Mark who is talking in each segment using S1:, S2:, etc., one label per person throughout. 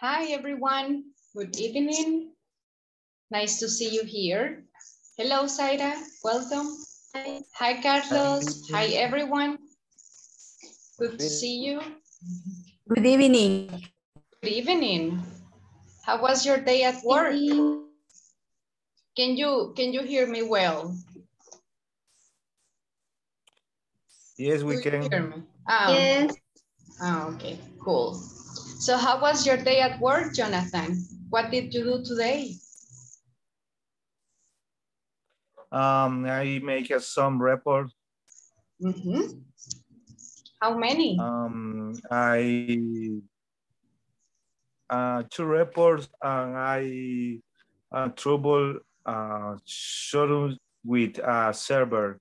S1: Hi, everyone. Good evening. Nice to see you here. Hello, Zaira. Welcome. Hi, Hi Carlos. Hi, everyone. Good to see you.
S2: Good evening.
S1: Good evening. How was your day at work? Can you can you hear me well?
S3: Yes, we
S1: Do
S3: can.
S1: hear me? Oh,
S2: Yes.
S1: oh, okay, cool. So how was your day at work, Jonathan? What did you do today?
S3: Um, I make uh, some report.
S1: Mhm. How many?
S3: Um, I uh, two reports and I uh, trouble uh, shooting with a server.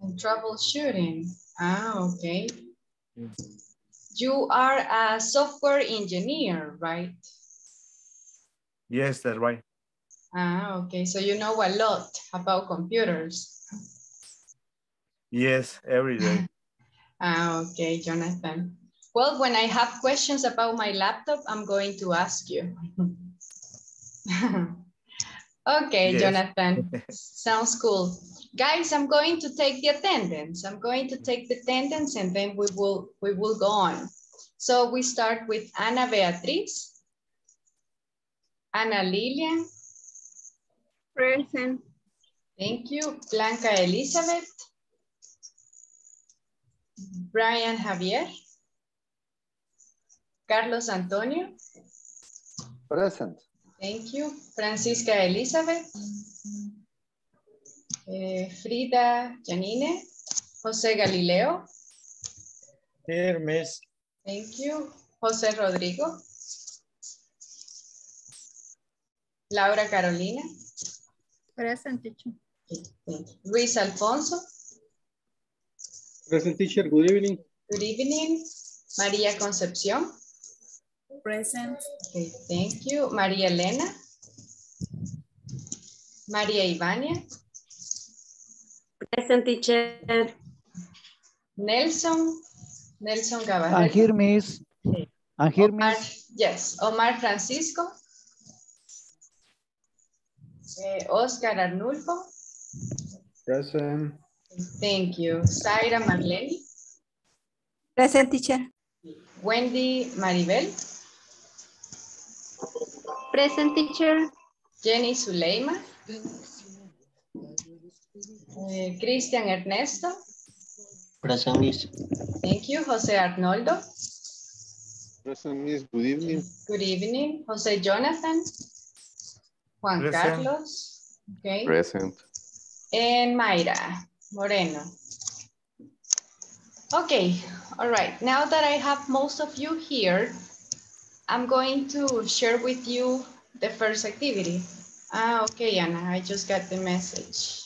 S1: And troubleshooting. Ah, okay.
S3: Mm.
S1: You are a software engineer, right?
S3: Yes, that's right.
S1: Ah, okay. So you know a lot about computers.
S3: Yes, every day.
S1: Ah, okay, Jonathan. Well, when I have questions about my laptop, I'm going to ask you. okay,
S3: Yes.
S1: Jonathan. Sounds cool. Guys, I'm going to take the attendance. I'm going to take the attendance and then we will we will go on. So we start with Ana Beatriz, Ana Lilian,
S2: Present.
S1: thank you, Blanca Elizabeth, Brian Javier, Carlos Antonio,
S4: Present.
S1: Thank you. Francisca Elizabeth. Eh, Frida Janine. José Galileo.
S5: Here, miss.
S1: Thank you. José Rodrigo. Laura Carolina.
S2: Present, teacher.
S1: Luis Alfonso.
S5: Present teacher, good evening.
S1: Good evening. María Concepción.
S2: Present.
S1: Okay, thank you. María Elena. María Ivania.
S2: Present, teacher.
S1: Nelson. Nelson
S4: I'm
S1: Gabarrero.
S4: here, miss. Here,
S1: Omar,
S4: miss.
S1: yes, Omar Francisco. Eh, Oscar Arnulfo.
S5: Present.
S1: Thank you. Zaira Marlene.
S2: Present, teacher.
S1: Wendy Maribel.
S2: Present, teacher.
S1: Jenny Zuleima. Eh, Cristian Ernesto.
S6: Present, miss.
S1: Thank you. José Arnoldo.
S5: Present, miss, good evening.
S1: Good evening. José Jonathan. Juan
S3: Present.
S1: Carlos. Okay.
S6: Present.
S1: and Mayra Moreno. Okay, all right. Now that I have most of you here, I'm going to share with you the first activity. Ah, okay, Anna, I just got the message.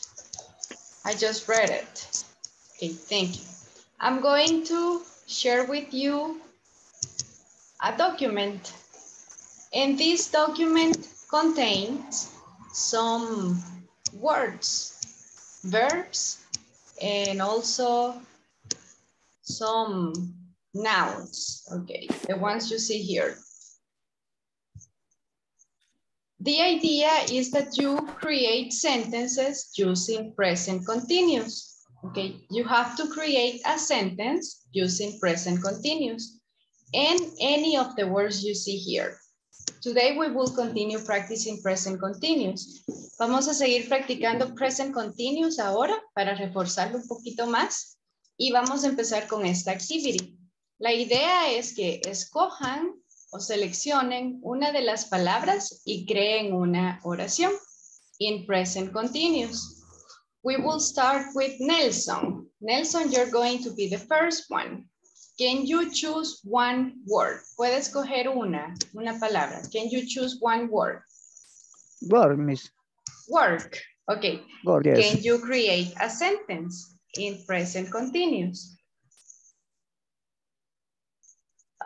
S1: I just read it. Okay, thank you. I'm going to share with you a document. And this document contains some words verbs and also some nouns, okay, the ones you see here. The idea is that you create sentences using present continuous, okay? You have to create a sentence using present continuous and any of the words you see here. Today we will continue practicing present continuous. Vamos a seguir practicando present continuous ahora para reforzarlo un poquito más y vamos a empezar con esta activity. La idea es que escojan o seleccionen una de las palabras y creen una oración in present continuous. We will start with Nelson. Nelson, you're going to be the first one. Can you choose one word? Puedes escoger una, una palabra. Can you choose one word?
S4: Word, miss.
S1: Work. Okay.
S4: Word, yes.
S1: Can you create a sentence in present continuous?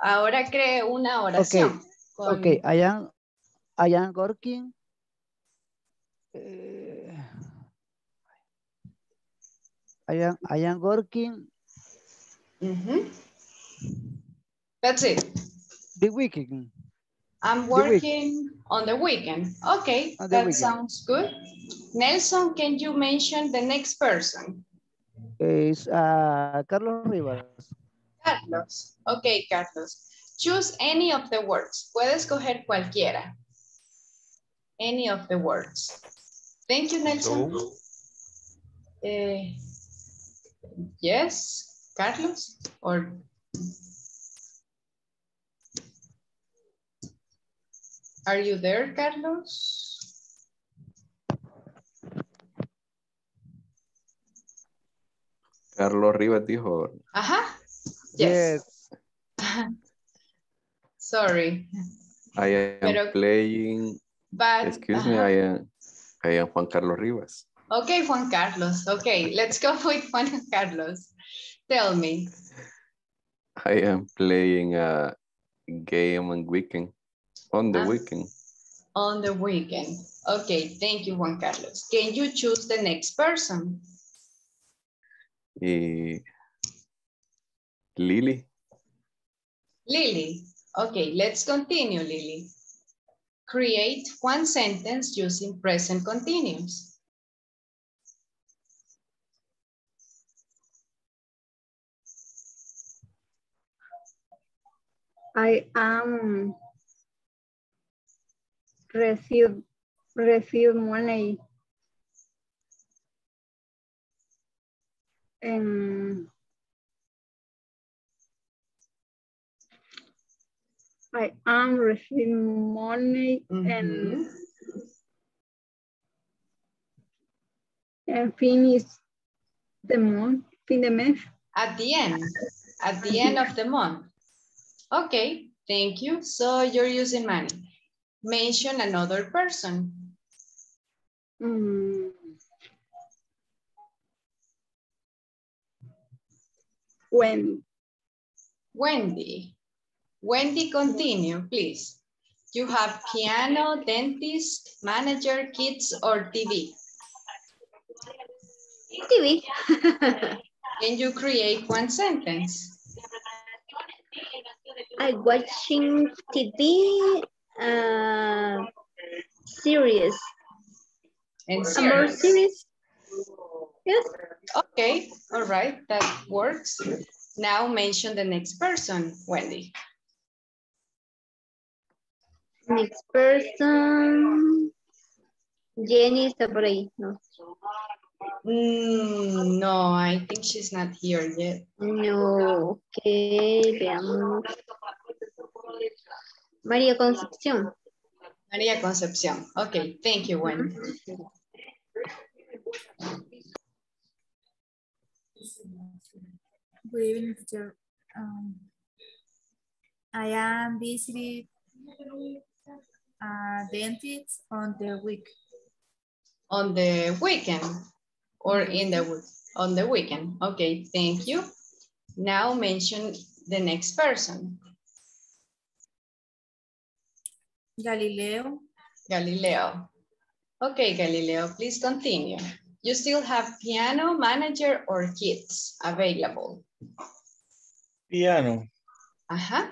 S1: Ahora cree una oración. con-
S4: Okay, I am, I am working. eh, I am, I am working.
S1: That's it.
S4: the weekend.
S1: I'm
S4: The
S1: working on the weekend. Okay,
S4: the
S1: that
S4: weekend.
S1: sounds good. Nelson, can you mention the next person?
S4: is uh, Carlos Rivas.
S1: Carlos. Ok, Carlos. Choose any of the words. Puedes escoger cualquiera. Any of the words. Thank you, Nelson. Eh, yes, Carlos, or are you there, Carlos?
S7: Carlos Rivas dijo,
S1: Ajá. Yes.
S4: Yes.
S1: Sorry,
S7: I am
S1: Pero-
S7: playing,
S1: but
S7: excuse me. I am, I am Juan Carlos Rivas.
S1: Okay, Juan Carlos. Okay, let's go with Juan Carlos. Tell me.
S7: I am playing a game on weekend, on the
S1: Ah.
S7: weekend.
S1: On the weekend. Okay, thank you, Juan Carlos. Can you choose the next person?
S7: Y Lily,
S1: Lily. Okay, let's continue, Lily. Create one sentence using present continuous.
S2: I am receive receive money. Um, I am receiving money and
S1: Mhm.
S2: and finish the month, fin de mes.
S1: At the end, at the end of the month. Okay, thank you. So you're using money. Mention another person.
S2: Mm. When
S1: Wendy. Wendy, continue, please. You have piano, dentist, manager, kids, or TV.
S2: TV.
S1: Can you create one sentence?
S2: I watching TV uh, series.
S1: And series.
S2: series. Yes.
S1: Okay, all right, that works. Now mention the next person, Wendy.
S2: Next person. Jenny está por ahí. No.
S1: Mm, no, I think she's not here yet.
S2: No. Ok, veamos. María Concepción.
S1: María Concepción. Okay, thank you, Wendy.
S8: Good evening, teacher. Um, I am visiting a dentist on the week.
S1: On the weekend or in the, week? on the weekend. Okay, thank you. Now mention the next person,
S8: Galileo,
S1: Galileo. Okay, Galileo, please continue. You still have piano, manager, or kids available.
S5: Piano.
S1: Uh-huh.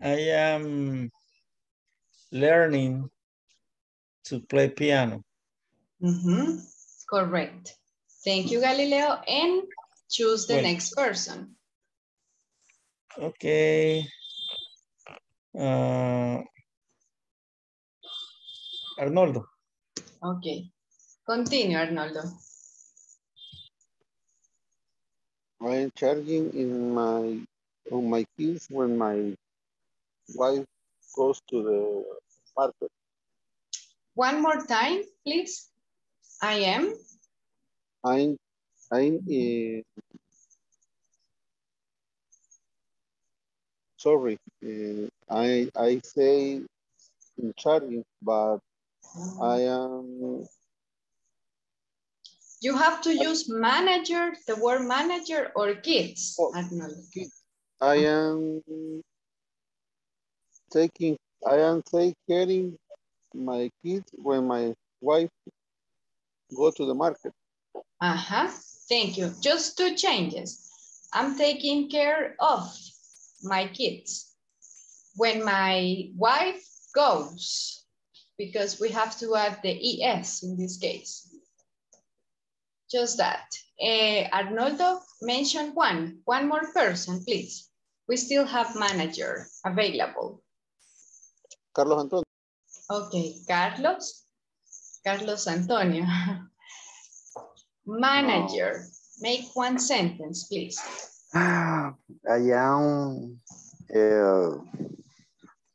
S5: I am learning to play piano.
S1: Mm -hmm. Correct. Thank you, Galileo. And choose the
S5: Well-
S1: next person.
S5: Okay. Uh, Arnoldo.
S1: Okay. Continue, Arnoldo.
S9: I am charging in my on my keys when my wife goes to the market.
S1: One more time, please. I am.
S9: I'm I'm uh, sorry. uh, I I say in charging, but I am
S1: You have to use manager, the word manager or kids,
S9: Oh.
S1: Arnoldo.
S9: I am taking I am take caring my kids when my wife go to the market.
S1: Uh-huh. Thank you. Just two changes. I'm taking care of my kids. when my wife goes, because we have to add the ES in this case. Just that. Eh, Arnoldo, mention one, one more person, please. We still have manager available.
S9: Carlos Antonio.
S1: Okay, Carlos. Carlos Antonio. Manager, make one sentence, please.
S10: I am uh,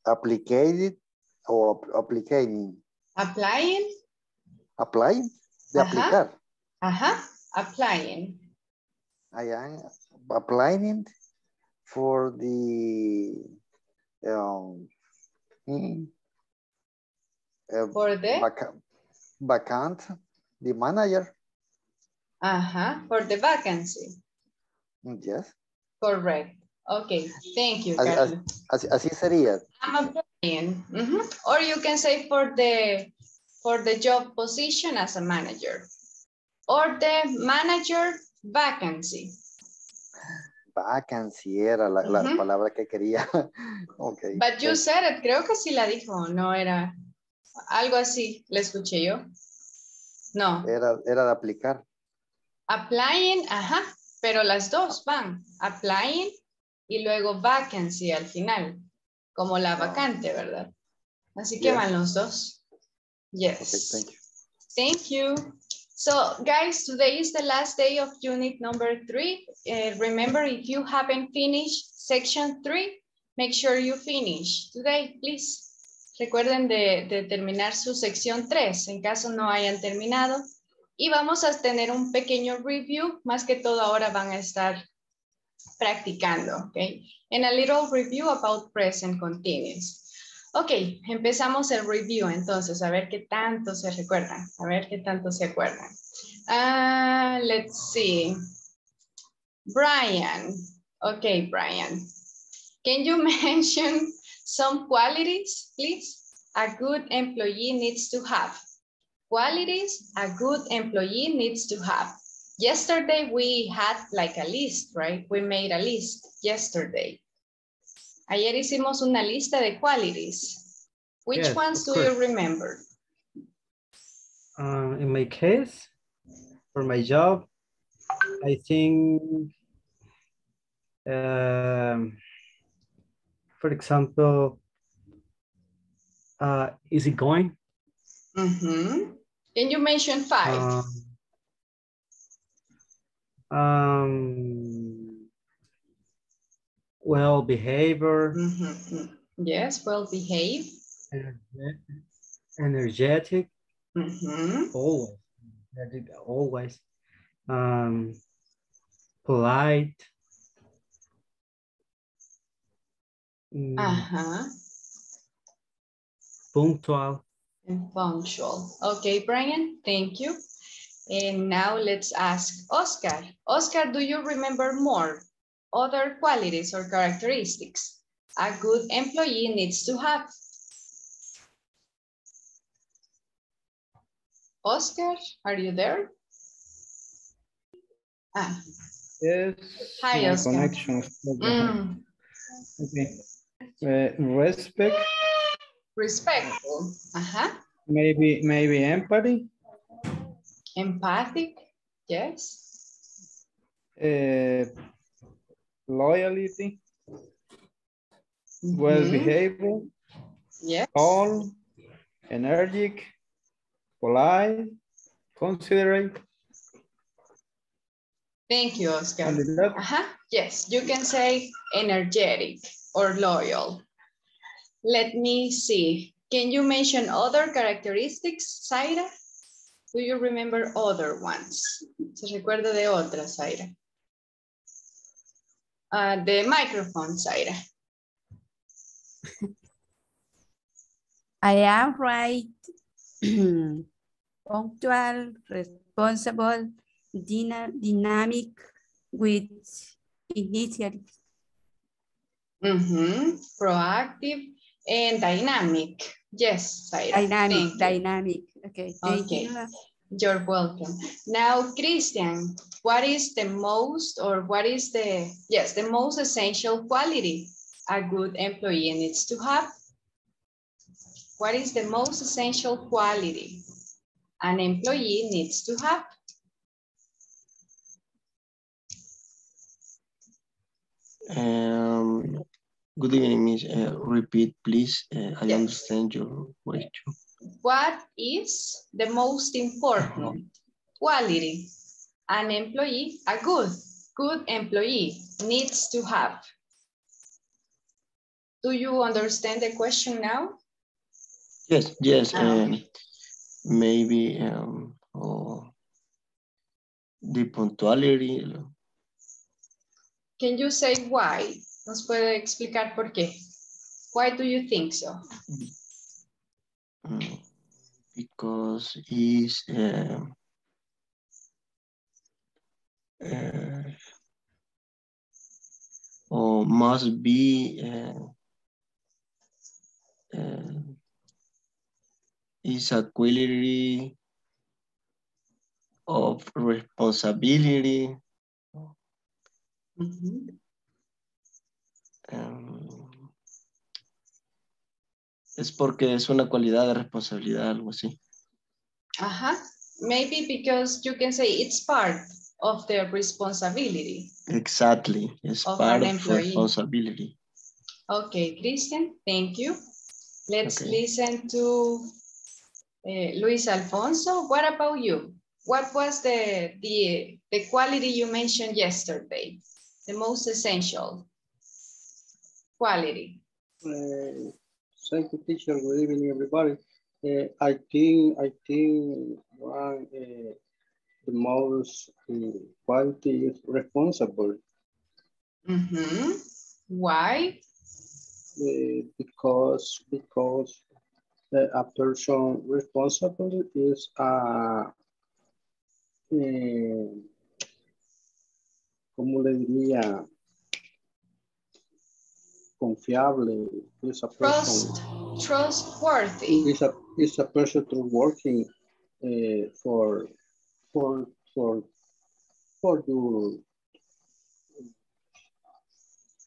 S10: applicated or applicating,
S1: Applying,
S10: applying, de
S1: Ajá.
S10: aplicar.
S1: ajá, applying.
S10: I am applying for the um, mm, uh,
S1: For the,
S10: vaca- vacant, the manager.
S1: ajá, for the vacancy.
S10: Yes,
S1: Correct. Okay, thank you,
S10: As- as-
S1: Carlos.
S10: así, sería.
S1: I'm applying. Mhm. Or you can say for the, for the job position as a manager. Or the manager vacancy.
S10: Vacancy era la, la palabra que quería. ok.
S1: But you said it, creo que sí la dijo, no era algo así, ¿le escuché yo? No,
S10: Era, era de aplicar.
S1: applying, ajá, pero las dos van, applying y luego vacancy al final, como la vacante, ¿verdad? Así que
S10: Yes.
S1: van los dos.
S10: Okay,
S1: Yes.
S10: thank you.
S1: Thank you. So guys, today is the last day of unit number three. Uh, remember, if you haven't finished section three, make sure you finish today, please. Recuerden de, de terminar su sección 3 en caso no hayan terminado. Y vamos a tener un pequeño review, más que todo ahora van a estar practicando, ¿ok? And a little review about present continuous. Ok, empezamos el review entonces, a ver qué tanto se recuerdan, a ver qué tanto se acuerdan. Ah, let's see. Brian. Okay, Brian. Can you mention some qualities, please? A good employee needs to have. Qualities a good employee needs to have. Yesterday we had like a list, right? We made a list yesterday. Ayer hicimos una lista de qualities. Which
S11: Yes,
S1: ones do you remember?
S11: Uh, in my case, for my job, I think, um, for example, uh, it going.
S1: Mhm. Can you mention five?
S11: Um, um, well behavior,
S1: Mhm. Yes, well behaved.
S11: energe- energetic,
S1: Mhm.
S11: always, energetic, always, um, polite. mm,
S1: Uh-huh.
S11: punctual.
S1: And punctual. Okay, Brian, thank you. And now let's ask Oscar. Oscar, do you remember more other qualities or characteristics a good employee needs to have? Oscar, are you there? Ah,
S5: Yes.
S1: Hi, Oscar.
S5: connection
S1: mm,
S5: Okay. Uh, respect,
S1: respectful. Uh-huh.
S5: maybe maybe empathy,
S1: Empathic. Yes.
S5: uh, loyalty, well
S1: Mhm.
S5: behavior,
S1: Yes.
S5: calm, energetic, polite, considerate.
S1: Thank you, Oscar.
S5: and
S1: Uh-huh. Yes, you can say energetic or loyal. Let me see. Can you mention other characteristics, Zaira? Do you remember other ones? ¿Se recuerda de otras, Zaira? Uh, the microphone, Zaira.
S8: I am right, punctual, responsible, dyna- dynamic, with initiative.
S1: Mhm. Proactive and dynamic. Yes, Zaira.
S8: Dynamic, dynamic. Okay, thank
S1: Okay.
S8: you.
S1: You're welcome. Now, Christian, what is the most or what is the, yes, the most essential quality a good employee needs to have? What is the most essential quality an employee needs to have?
S6: Um, good evening, Miss. Uh, repeat, please. Uh, I
S1: Yes.
S6: understand your question.
S1: What is the most important quality an employee, a good, good employee needs to have? Do you understand the question now?
S6: Yes, yes.
S1: Ah,
S6: Um, maybe um, oh, the punctuality.
S1: Can you say why? ¿Nos puede explicar por qué? Why do you think so?
S6: Mm, because is uh, uh, or must be uh, uh, is a quality of responsibility
S1: Mhm.
S6: um, es porque es una cualidad de responsabilidad, algo así.
S1: Ajá. Maybe because you can say it's part of the responsibility.
S6: Exactly, it's
S1: Of
S6: part of
S1: employee.
S6: responsibility.
S1: Okay, Christian, thank you. Let's
S6: Okay.
S1: listen to eh, Luis Alfonso. What about you? What was the, the, the quality you mentioned yesterday? The most essential quality.
S12: Uh, thank you, teacher. Good evening, everybody. Uh, I think I think one uh, the most uh, quality is responsible
S1: Mhm. Why?
S12: uh, because because uh, a person responsible is a eh, ¿cómo le diría? Confiable. Is a person.
S1: Trust, trustworthy.
S12: is a is a person to working uh, for for for for the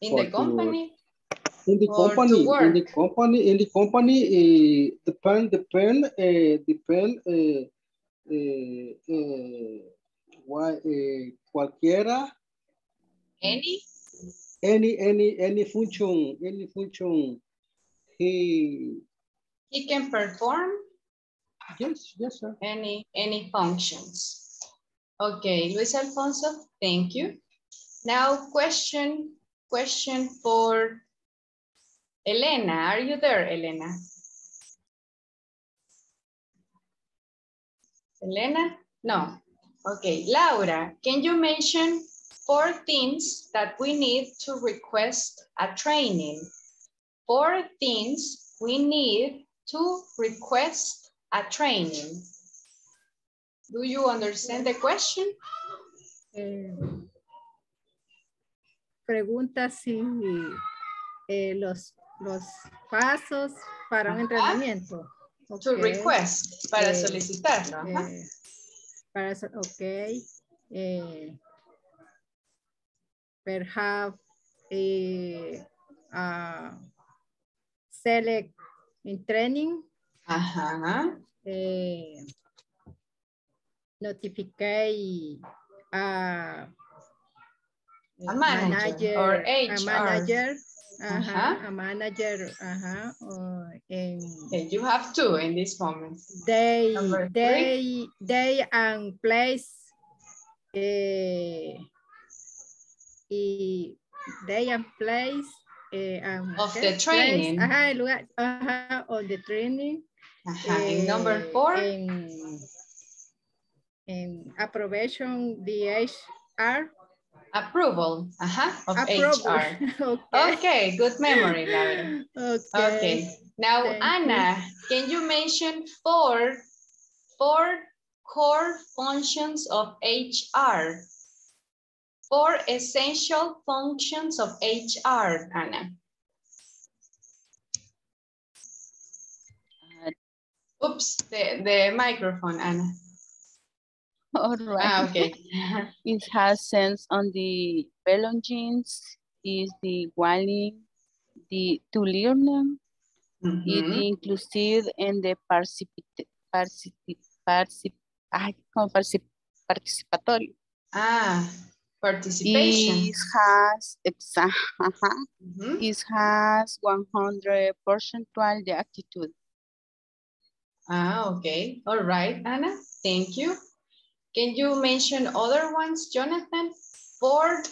S1: In
S12: for
S1: the company?
S12: in the
S1: Or to
S12: company in the company in the company uh, depend depend uh, depend uh, uh, uh, why, uh, cualquiera
S1: Any?
S12: Any any any function any function he
S1: He can perform
S12: yes yes sir
S1: any, any functions. Okay, Luis Alfonso, thank you. Now question, question for Elena. Are you there, Elena? Elena? No. Okay, Laura, can you mention four things that we need to request a training? Four things we need to request a training. Do you understand the question?
S13: Eh, pregunta si eh, los, los pasos para un entrenamiento.
S1: To request, para
S13: Eh,
S1: solicitarlo. ajá.
S13: eh, para, ok. Eh, perhaps eh, uh, select in training.
S1: Ajá.
S13: Eh, notificate a
S1: A manager or
S13: a
S1: HR.
S13: manager, ajá,
S1: Ajá.
S13: a manager, ajá, o en
S1: Okay, you have two in this moment.
S13: day,
S1: Number three.
S13: day, day and place, eh, y day and place, eh, and
S1: Of the
S13: Place,
S1: training.
S13: ajá, el lugar, ajá, of the training.
S1: Ajá, and number
S13: eh,
S1: four?
S13: En, en approbation the HR.
S1: Approval, ajá, of
S13: Approval.
S1: HR.
S13: okay.
S1: Okay, good memory, Laura.
S13: Okay.
S1: Okay, now
S13: Thank you.
S1: Anna, can you mention four, four core functions of HR? Four essential functions of HR, Anna. Oops, the, the microphone, Anna.
S14: All right.
S1: Ah, okay.
S14: it has sense on the belongings, is the whiling, the to learn it
S1: Mhm.
S14: inclusive in the participate particip particip particip participatorio.
S1: Ah, participation.
S14: It has exa ajá,
S1: Mhm.
S14: it has 100 percentual the attitude.
S1: Ah, okay. All right, Anna. Thank you. Can you mention other ones, Jonathan? Four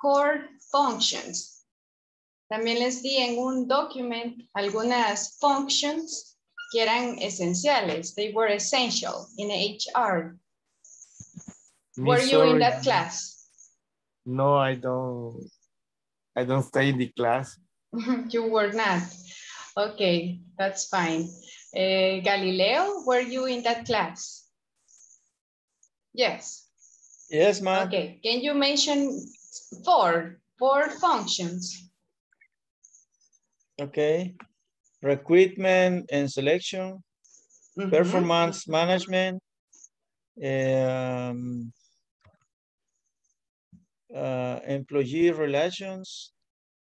S1: core functions. También les di en un document algunas functions que eran esenciales. They were essential in HR.
S3: Me
S1: Were you in that class?
S3: No, I don't. I don't stay in the class.
S1: you were not. Okay, that's fine. Eh, Galileo, were you in that class? Yes.
S15: Yes, ma'am.
S1: Okay, can you mention four, four functions?
S15: Okay. Recruitment and selection,
S1: Mhm.
S15: performance management, um, uh, employee relations,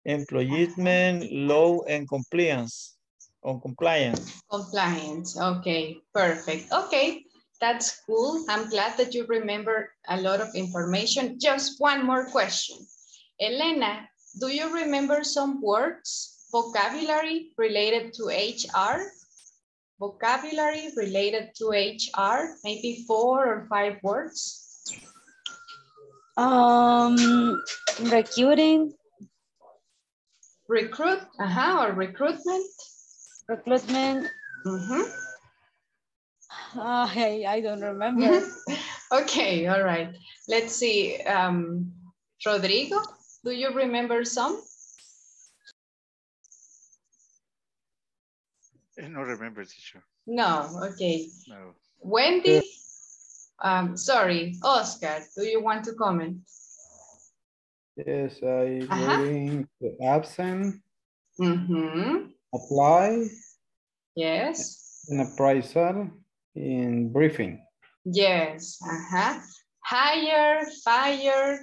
S15: employment, law and compliance, on compliance.
S1: Compliance, okay, perfect. Okay, that's cool. I'm glad that you remember a lot of information. Just one more question. Elena, do you remember some words, vocabulary related to HR? Vocabulary related to HR, maybe four or five words?
S14: Um, recruiting,
S1: Recruit, uh-huh, or recruitment?
S14: recruitment.
S1: Mhm.
S14: Uh, I, I don't remember.
S1: Okay, all right. Let's see. Um, Rodrigo, do you remember some?
S16: I don't remember, teacher.
S1: No, okay.
S16: No.
S1: Wendy, um, sorry, Oscar, do you want to comment?
S5: Yes, I
S1: Ajá.
S5: going to absent,
S1: Mm-hmm.
S5: apply,
S1: Yes,
S5: and appraisal in briefing.
S1: yes, uh-huh. Hire, fire,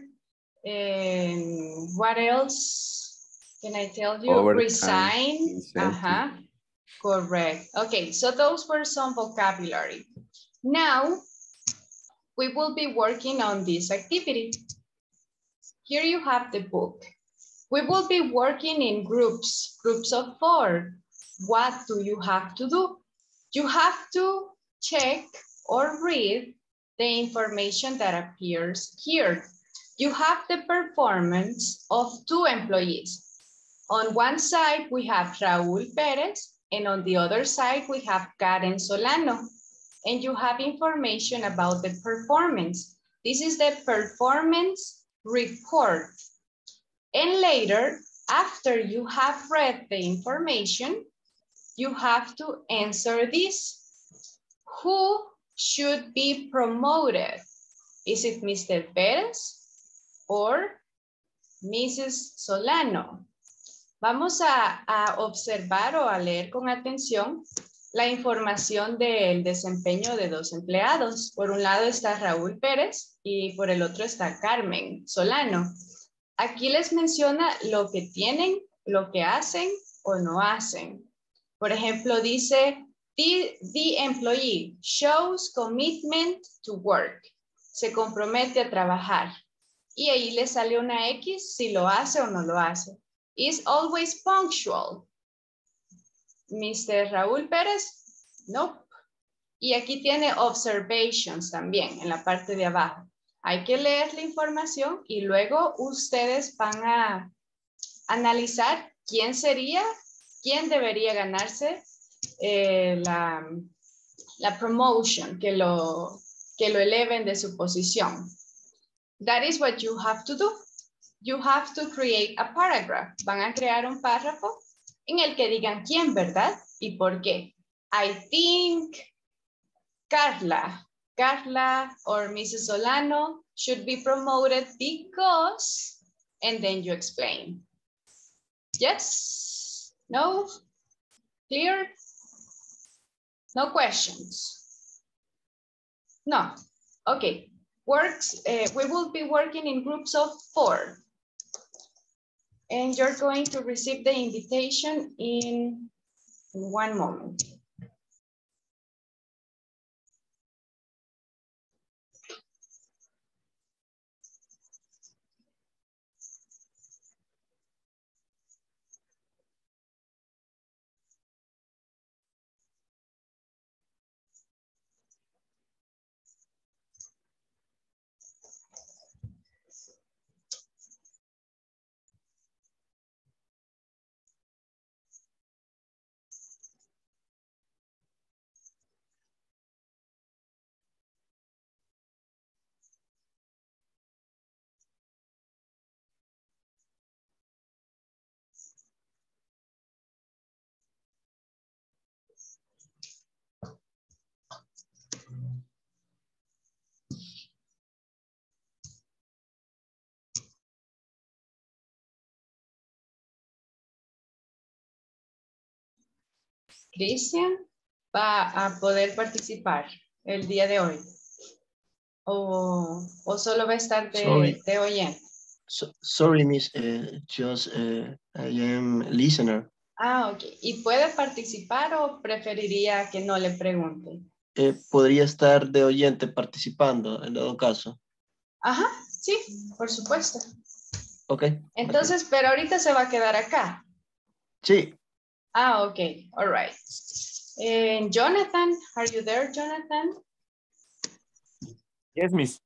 S1: and what else can I tell you?
S7: Overtime,
S1: Resign, uh-huh. Correct. Okay, so those were some vocabulary. Now, we will be working on this activity. Here you have the book. We will be working in groups, groups of four. What do you have to do? You have to check or read the information that appears here. You have the performance of two employees. On one side, we have Raúl Pérez, and on the other side, we have Karen Solano. And you have information about the performance. This is the performance report. And later, after you have read the information, you have to answer this. Who should be promoted? Is it Mr. Pérez or Mrs. Solano? Vamos a, a observar o a leer con atención la información del desempeño de dos empleados. Por un lado está Raúl Pérez y por el otro está Carmen Solano. Aquí les menciona lo que tienen, lo que hacen o no hacen. Por ejemplo, dice, the, employee shows commitment to work. Se compromete a trabajar. Y ahí le sale una X si lo hace o no lo hace. Is always punctual. Mr. Raúl Pérez, no. Y aquí tiene observations también en la parte de abajo. Hay que leer la información y luego ustedes van a analizar quién sería, quién debería ganarse eh, la, la promotion, que lo, que lo eleven de su posición. That is what you have to do. You have to create a paragraph. Van a crear un párrafo en el que digan quién, ¿verdad? Y por qué. I think Carla, Carla or Mrs. Solano should be promoted because, and then you explain. Yes? No? Clear? No questions? No. Okay. Works, uh, we will be working in groups of four. And you're going to receive the invitation in one moment. Cristian va a poder participar el día de hoy. O, o solo va a estar de,
S6: Sorry.
S1: de oyente.
S6: So, sorry, Miss, uh, just uh, I am listener.
S1: Ah, ok. ¿Y puede participar o preferiría que no le pregunte?
S6: Eh, podría estar de oyente participando en dado caso.
S1: Ajá, sí, por supuesto.
S6: Ok.
S1: Entonces, pero ahorita se va a quedar acá.
S6: Sí.
S1: Ah, ok, all right. Eh, Jonathan, are you there, Jonathan?
S3: Yes, Miss.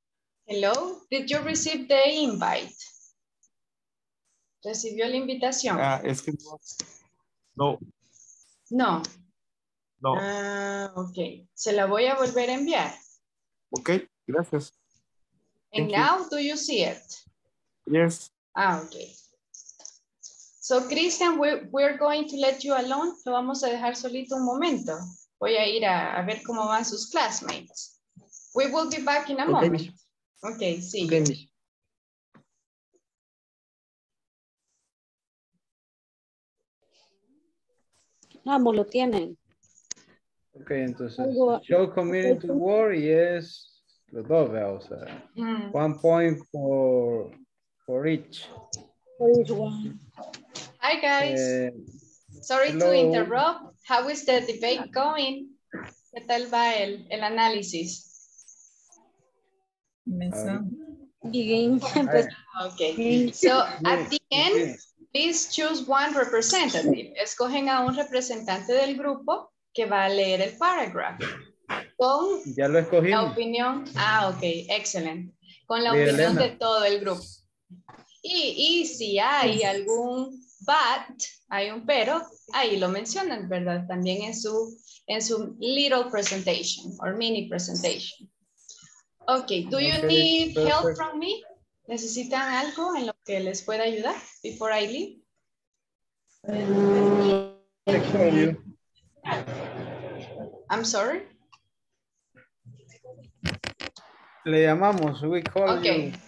S1: Hello, did you receive the invite? ¿Recibió la invitación?
S3: Ah, es que no. No,
S1: No. Ah, ok. Se la voy a volver a enviar.
S3: Ok, gracias.
S1: And
S3: Thank you.
S1: now, do you see it?
S3: Yes.
S1: Ah, ok. So, Christian, we're, we're going to let you alone. Lo vamos a dejar solito un momento. Voy a ir a, a ver cómo van sus classmates. We will be back in a
S6: Ok,
S1: moment.
S6: Miss.
S1: Ok, sí.
S6: Ok, Miss.
S16: Ambos lo tienen.
S5: Ok, entonces,
S16: Algo-
S5: show community work y es los dos, o sea,
S1: Mm.
S5: one point for, for each.
S1: Hi, guys.
S5: Eh,
S1: Sorry to interrupt. How is the debate going? ¿Qué tal va el, el análisis?
S16: Bien.
S1: Okay. So at the end, please choose one representative. Escogen a un representante del grupo que va a leer el paragraph. Con
S5: Ya lo
S1: la opinión, ah, ok, excelente. Con la opinión
S5: Elena.
S1: de todo el grupo. Y, y si hay algún but, hay un pero, ahí lo mencionan, ¿verdad? También en su, en su little presentation or mini presentation. Okay, do you need help from me? ¿Necesitan algo en lo que les pueda ayudar before I leave?
S5: You.
S1: I'm sorry.
S5: Le llamamos, we call
S1: Okay.
S5: you.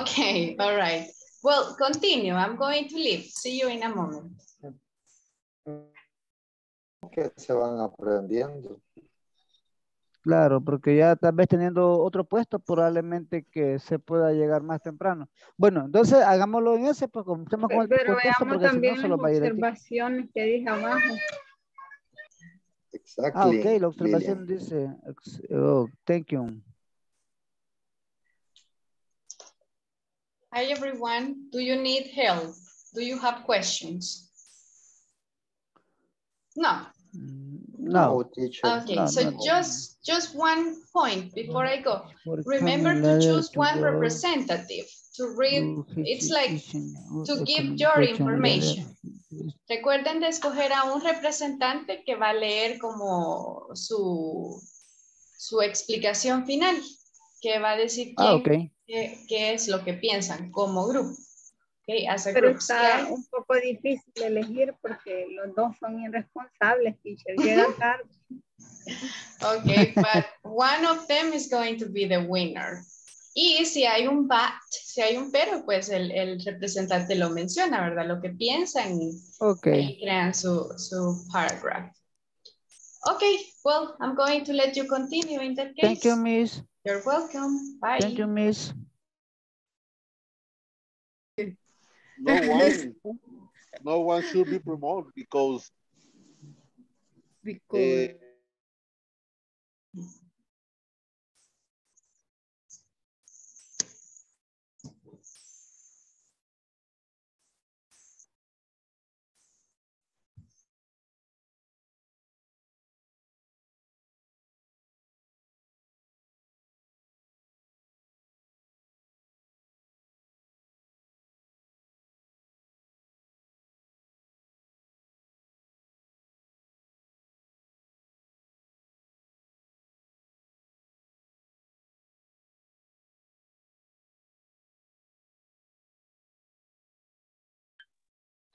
S1: Okay, all right. Well, continue. I'm going to leave. See you in a moment.
S10: Que se van aprendiendo.
S4: Claro, porque ya tal vez teniendo otro puesto, probablemente que se pueda llegar más temprano. Bueno, entonces hagámoslo en ese, pues comencemos con el
S13: Pero
S4: contexto,
S13: veamos
S4: porque si no
S13: también las observaciones que dije abajo.
S4: Ah, ok,
S10: Exactly.
S4: la observación dice, oh, thank you.
S1: Hi, everyone. Do you need help? Do you have questions? No.
S4: No.
S10: teacher.
S1: Okay,
S4: No,
S1: so
S4: no.
S1: just, just one point before I go. Remember to choose one representative to read. It's like to give your information. Recuerden de escoger a un representante que va a leer como su, su explicación final, que va a decir
S4: Ah,
S1: quién,
S4: ok.
S1: qué, qué es lo que piensan como grupo. Okay, as a
S13: Pero
S1: group.
S13: está un poco difícil elegir porque los dos son irresponsables, teacher. Llegan tarde.
S1: Okay, but one of them is going to be the winner. Y si hay un but, si hay un pero, pues el, el representante lo menciona, ¿verdad? Lo que piensan y
S4: Ok.
S1: ahí crean su, su paragraph. Okay, well, I'm going to let you continue in that case.
S4: Thank you, miss.
S1: You're welcome. Bye.
S4: Thank you, miss.
S9: no one, no one should be promoted because
S13: Because
S9: eh,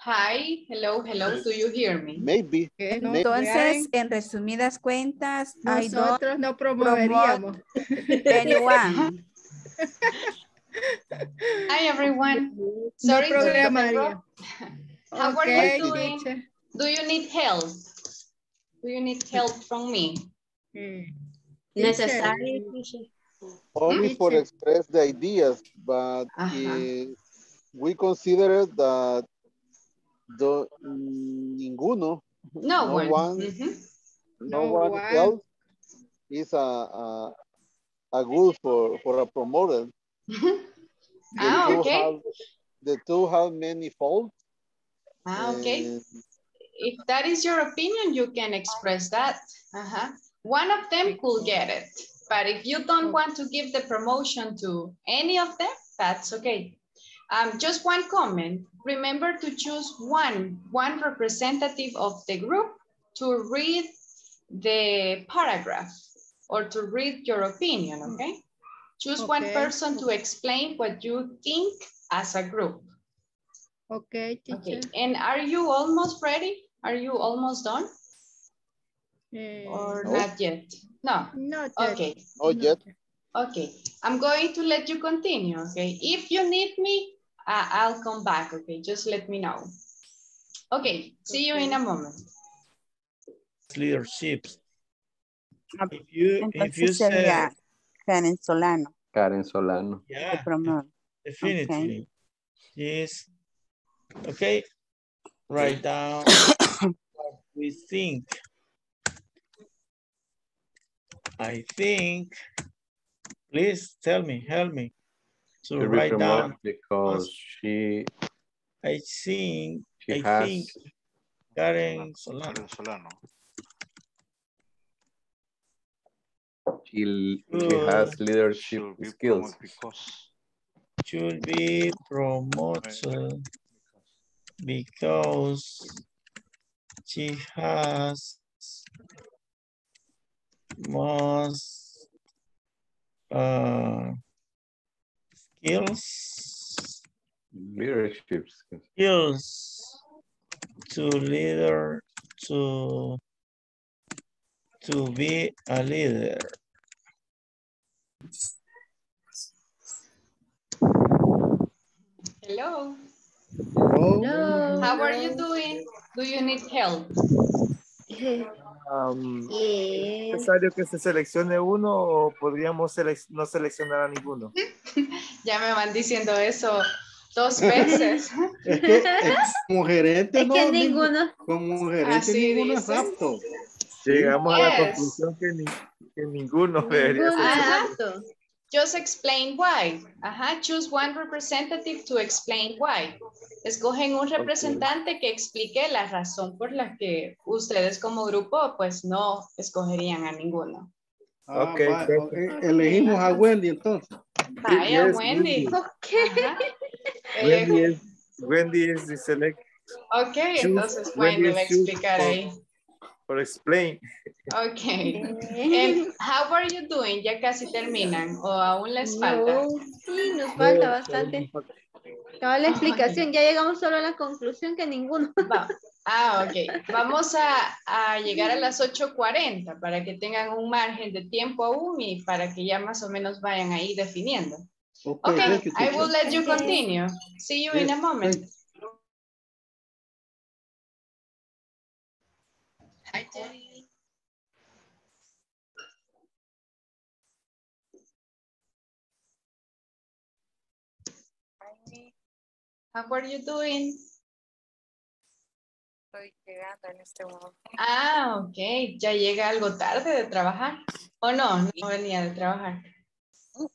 S1: Hi, hello, hello. Do you hear me?
S9: maybe,
S13: que no
S8: Entonces,
S13: crean,
S8: en resumidas cuentas,
S13: nosotros no promoveríamos.
S8: anyone.
S1: Hi, everyone.
S13: No
S1: Sorry to
S13: programaría.
S1: interrupt. How are you doing?
S13: teacher.
S1: Do you need help? Do you need help from me?
S13: Mm.
S16: Necesario, teacher.
S9: only for express the ideas, but
S1: Ajá.
S9: eh, we consider that the, ninguno,
S1: No,
S9: no
S1: one.
S9: one,
S1: Mhm.
S9: no,
S13: No
S9: one,
S13: one.
S9: else is a, a, a good for, for a promoter. The
S1: Ah,
S9: two
S1: okay.
S9: have, the two have many faults.
S1: Ah, okay. If that is your opinion, you can express that. Uh-huh. One of them could get it. But if you don't want to give the promotion to any of them, that's okay. Um, just one comment. Remember to choose one, one representative of the group to read the paragraph or to read your opinion, okay? Choose one person to explain what you think as a group.
S13: Okay, teacher.
S1: Okay, and are you almost ready? Are you almost done
S13: Eh,
S1: or
S9: No.
S1: not yet? No,
S13: not yet.
S1: okay,
S9: not yet.
S1: okay. I'm going to let you continue, okay? If you need me, I- I'll come back, okay? Just let me know. Okay, see you in a moment.
S15: Leadership.
S14: Ah,
S15: If you, if you
S14: Entonces
S15: say,
S14: Karen Solano.
S7: Karen Solano.
S15: yeah,
S14: promueve.
S15: definitely. Yes. Okay. Write down what we think. I think, please tell me, help me to
S7: To be
S15: write down.
S7: because she
S15: I think,
S7: she
S15: I
S7: has
S15: think Karen Solano.
S17: Karen Solano.
S7: she, she has leadership
S17: Should
S7: skills.
S17: promoted because
S15: should be promoted because she has most uh, skills
S7: Leadership skills.
S15: skills to leader to to be a leader.
S1: Hello,
S13: Hello.
S1: how are you doing? Do you need help?
S3: Um, ¿Es necesario que se seleccione uno o podríamos selec- no seleccionar a ninguno?
S1: Ya me van diciendo eso dos veces.
S12: Es que es como gerente,
S2: Es
S12: no,
S2: que
S12: ningún-
S2: ninguno.
S12: como gerente
S1: Así
S12: ninguno es apto.
S3: Llegamos a la conclusión que, ni- que ninguno debería
S2: Ninguno
S3: ser.
S2: es
S1: Ajá.
S2: apto.
S1: Just explain why. Ajá, choose one representative to explain why. Escogen un representante que explique la razón por la que ustedes como grupo pues no escogerían a ninguno.
S12: Ah,
S3: Ok,
S12: va,
S3: perfecto.
S12: eh, elegimos a Wendy entonces.
S1: Vaya,
S3: yes,
S1: Wendy.
S3: Wendy. Wendy is, Wendy is the select
S1: ok,
S3: choose-
S1: entonces
S3: Wendy
S1: Wendy va a
S3: is choose
S1: explicar ahí.
S3: For explain.
S1: Ok. And how are you doing? Ya casi terminan o aún les falta.
S2: No, sí, nos falta bastante. Toda la explicación, ya llegamos solo a la conclusión que ninguno.
S1: Va- Ah, ok. Vamos a, a llegar a las 8.40 para que tengan un margen de tiempo aún y para que ya más o menos vayan ahí definiendo.
S12: Ok,
S1: Ok,
S12: thank you,
S1: I will let you
S2: Okay.
S1: continue. See you in a moment. Hi, Jenny. How are you doing?
S17: Estoy llegando en este momento.
S1: Ah, ok. Ya llega algo tarde de trabajar. ¿O no? No venía de trabajar.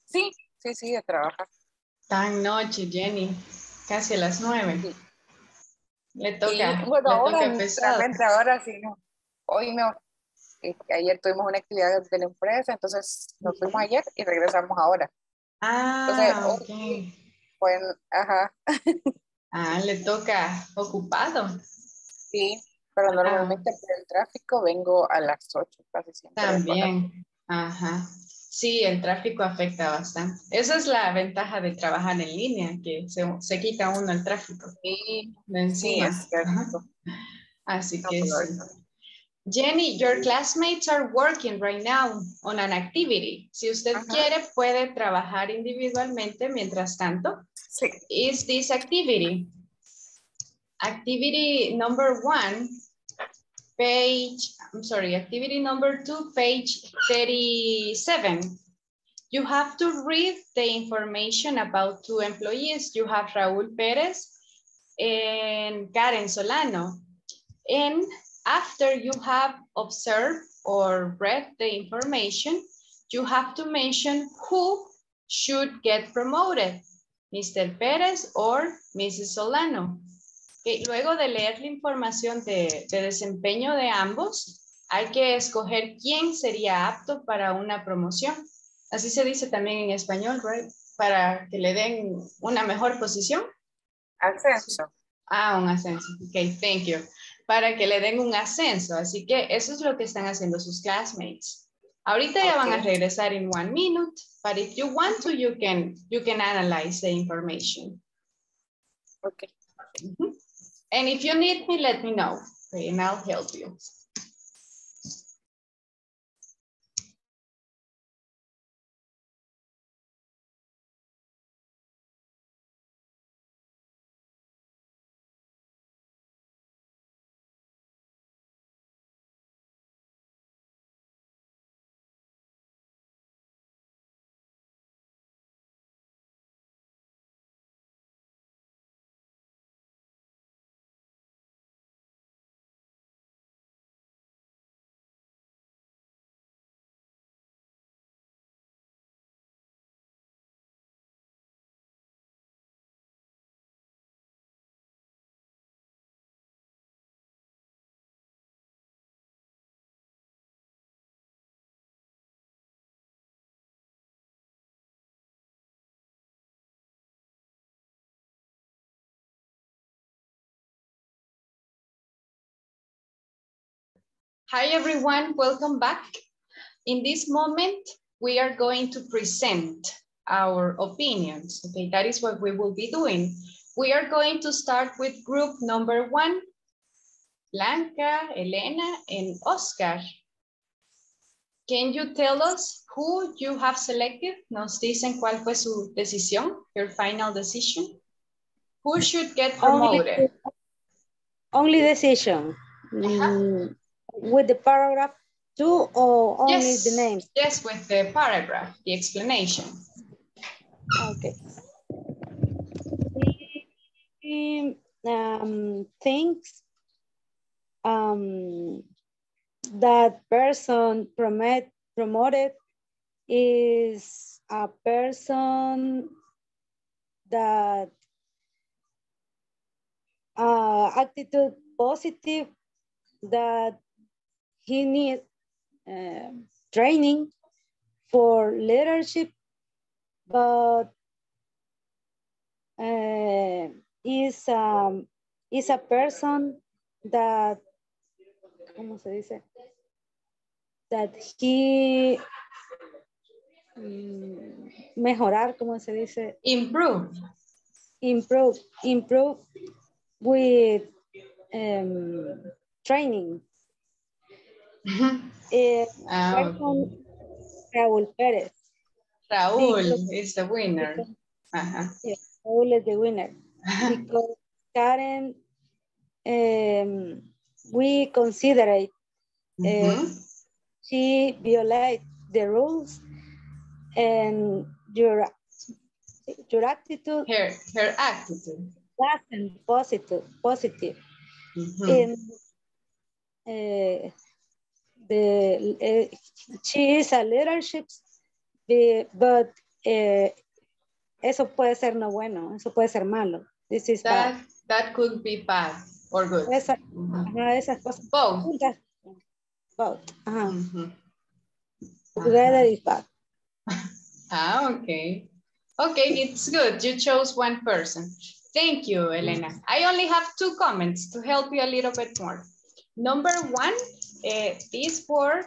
S17: Sí, sí, sí, de trabajar.
S1: Tan noche, Jenny. Casi a las nueve. Le toca.
S17: Sí, bueno,
S1: le
S17: ahora,
S1: toca pesado.
S17: ahora sí, no. Hoy no. Ayer tuvimos una actividad de la empresa, entonces nos fuimos ayer y regresamos ahora. Entonces,
S1: Ah,
S17: hoy
S1: ok.
S17: Bueno, ajá.
S1: Ah, le toca ocupado.
S17: Sí, pero normalmente por el tráfico vengo a las 8 casi siempre.
S1: También. Ajá. Sí, el tráfico afecta bastante. Esa es la ventaja de trabajar en línea, que se, se quita uno el tráfico
S17: Sí,
S1: de encima.
S17: es cierto.
S1: Ajá. Así que sí. Jenny, your classmates are working right now on an activity. Si usted quiere, puede trabajar individualmente mientras tanto.
S17: Sí.
S1: Is this activity? Activity number one, page, I'm sorry, activity number two, page 37. You have to read the information about two employees. You have Raúl Pérez and Karen Solano. And after you have observed or read the information, you have to mention who should get promoted, Mr. Pérez or Mrs. Solano. Luego de leer la información de, de desempeño de ambos, hay que escoger quién sería apto para una promoción. Así se dice también en español, right? Para que le den una mejor posición.
S17: Ascenso.
S1: Ah, un ascenso. Ok, thank you. Para que le den un ascenso. Así que eso es lo que están haciendo sus classmates. Ahorita ya van a regresar en one minute, but if you want to, you can, you can analyze the information.
S17: Okay.
S1: And if you need me, let me know, okay, and I'll help you. Hi, everyone. Welcome back. In this moment, we are going to present our opinions. Okay, that is what we will be doing. We are going to start with group number one, Blanca, Elena, and Oscar. Can you tell us who you have selected? Nos dicen cuál fue su decisión, your final decision. Who should get promoted?
S16: Only decision. Mm, with the paragraph two or only
S1: Yes,
S16: the name?
S1: yes, with the paragraph, the explanation.
S16: Okay. Um, thinks um, that person promote, promoted is a person that uh, attitude positive that he needs uh, training for leadership, but uh, is um, is a person that ¿cómo se dice? That he mm, mejorar, ¿cómo se dice?
S1: Improve.
S16: Improve, improve with um, training. Eh,
S1: Ah,
S16: person, Raúl Pérez.
S1: Raúl is the winner. Ajá.
S16: Yes, Raúl is the winner. Because Karen, um, we consider it, uh,
S1: Mhm.
S16: she violate the rules and your, your attitude,
S1: Her, her attitude.
S16: Present, positive, positive.
S1: Mhm.
S16: In, uh, the, uh, she is a leadership, the- but uh, eso puede ser no bueno, eso puede ser malo. This is
S1: That,
S16: bad.
S1: that could be bad or good.
S16: Esa,
S1: Mhm.
S16: ajá, esas cosas.
S1: Both.
S16: Both. Ajá.
S1: Mhm.
S16: Together is bad.
S1: Ah, okay. Okay, it's good. You chose one person. Thank you, Elena. I only have two comments to help you a little bit more. Number one, uh, this word,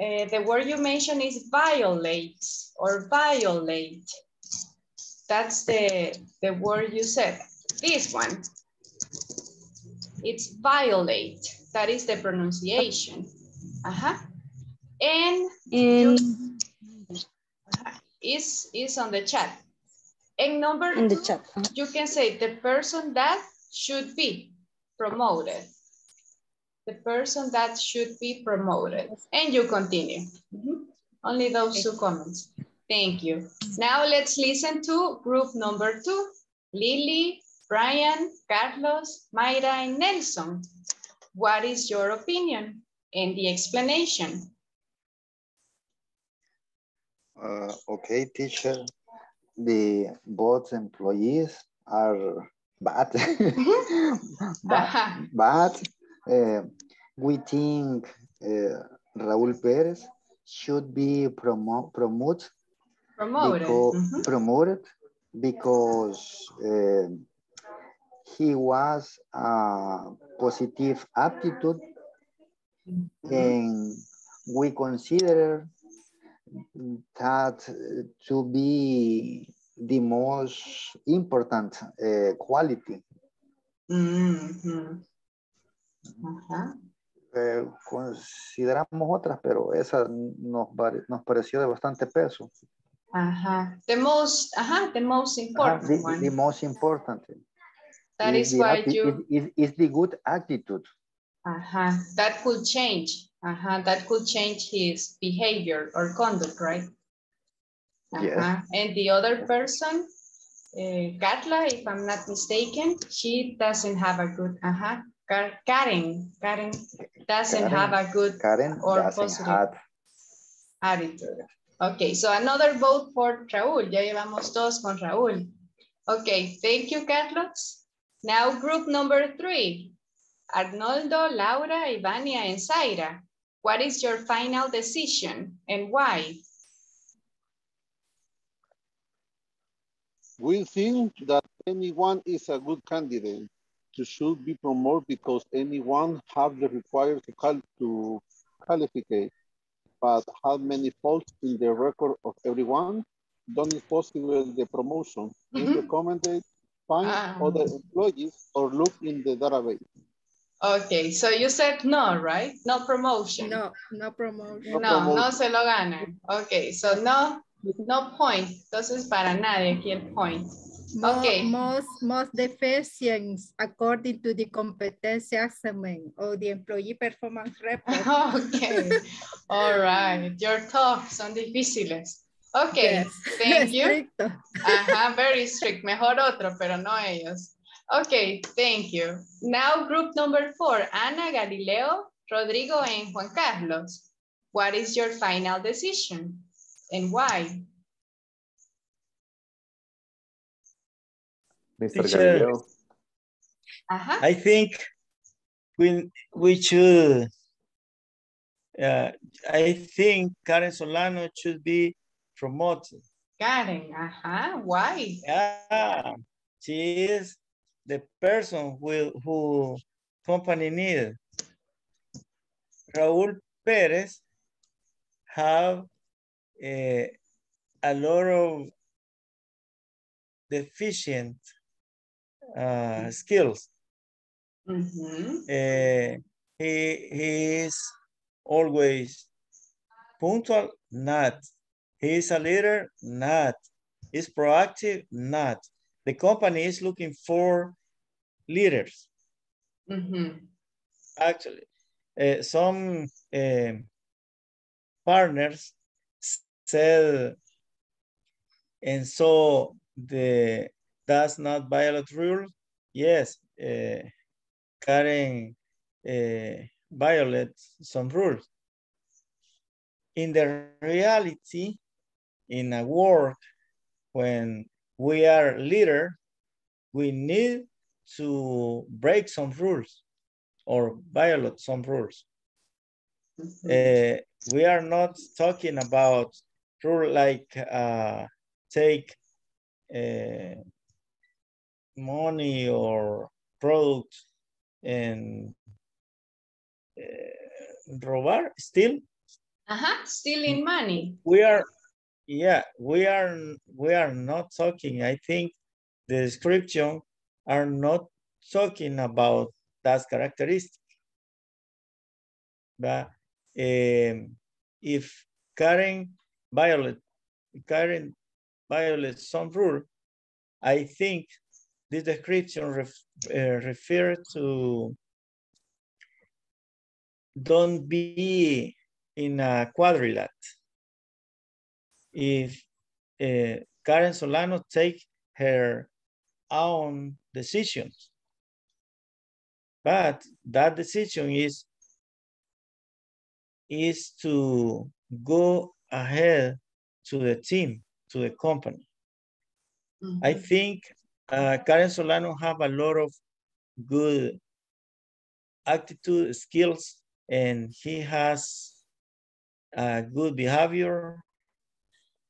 S1: uh, the word you mentioned is violate or violate. That's the, the word you said. This one, it's violate. That is the pronunciation. Uh-huh. And
S16: In,
S1: is is on the chat. And number
S16: in the
S1: two,
S16: chat.
S1: you can say the person that should be promoted. The person that should be promoted. And you continue. Mhm. Only those two comments. Thank you. Now let's listen to group number two. Lily, Brian, Carlos, Mayra, and Nelson. What is your opinion and the explanation?
S10: Uh, okay, teacher. The both employees are bad. bad.
S1: Ajá.
S10: but uh, we think uh, Raúl Pérez should be promo promoted
S1: Promoted.
S10: because,
S1: Mhm.
S10: promoted because uh, he was a positive aptitude and we consider that to be the most important uh, quality.
S1: Mhm. Ajá.
S10: Eh, consideramos otras, pero esa nos, nos pareció de bastante peso.
S1: Ajá. The most, ajá, the most
S10: Ajá,
S1: important
S10: the,
S1: one.
S10: the most important
S1: That
S10: is,
S1: why you,
S10: is, is, the good attitude.
S1: ajá, that could change. Ajá, that could change his behavior or conduct, right?
S10: Yes.
S1: Ajá. And the other person, uh, Katla, if I'm not mistaken, she doesn't have a good, ajá, Karen, Karen doesn't have a good
S10: Karen
S1: or
S10: doesn't
S1: positive
S10: have
S1: attitude. Okay, so another vote for Raúl. Ya llevamos todos con Raúl. Okay, thank you, Carlos. Now group number three. Arnoldo, Laura, Ivania, and Zaira. What is your final decision and why?
S9: We think that anyone is a good candidate to should be promoted because anyone have the required to, cal to qualify, but have many faults in the record of everyone, don't is possible the promotion. We
S1: Mhm.
S9: recommended find
S1: Ah.
S9: other employees or look in the database.
S1: Okay, so you said no, right? No promotion.
S13: No, no promotion.
S9: No
S1: No, no se lo ganan. Okay, so no, no point. Entonces para nadie aquí el point. Okay.
S13: Most, most deficiencies according to the competency assessment or the employee performance report.
S1: Okay, all right. Your thoughts son difíciles. Okay,
S13: Yes.
S1: thank you. Ajá, very strict. Mejor otro, pero no ellos. Okay, thank you. Now group number four, Ana, Galileo, Rodrigo, and Juan Carlos. What is your final decision and why?
S7: Mr.
S15: Teacher.
S7: Galileo.
S1: Ajá.
S15: I think we, we should, uh, I think Karen Solano should be promoted.
S1: Karen, ajá, why?
S15: Yeah, she is the person who, who company needed. Raúl Perez have a, a lot of deficient uh, skills.
S1: Mhm.
S15: Uh, he, he is always punctual, not. He is a leader, not. Is proactive, not. The company is looking for leaders,
S1: Mm -hmm.
S15: actually. Uh, some um, partners said, and so the does not violate rules. Yes, uh, Karen uh, violates some rules. In the reality, in a work, when we are leader, we need to break some rules or violate some rules. Mm -hmm. uh, we are not talking about rule like uh, take uh, money or product and uh, robar, steal.
S1: Uh-huh, stealing money.
S15: We are, yeah, we are, we are not talking, I think the description are not talking about that characteristic. But um, if Karen violate, Karen violates some rule, I think this description ref, uh, refer to don't be in a quadrilat. If uh, Karen Solano take her own decisions, but that decision is is to go ahead to the team, to the company. Mm -hmm. I think uh, Karen Solano have a lot of good attitude skills and he has a good behavior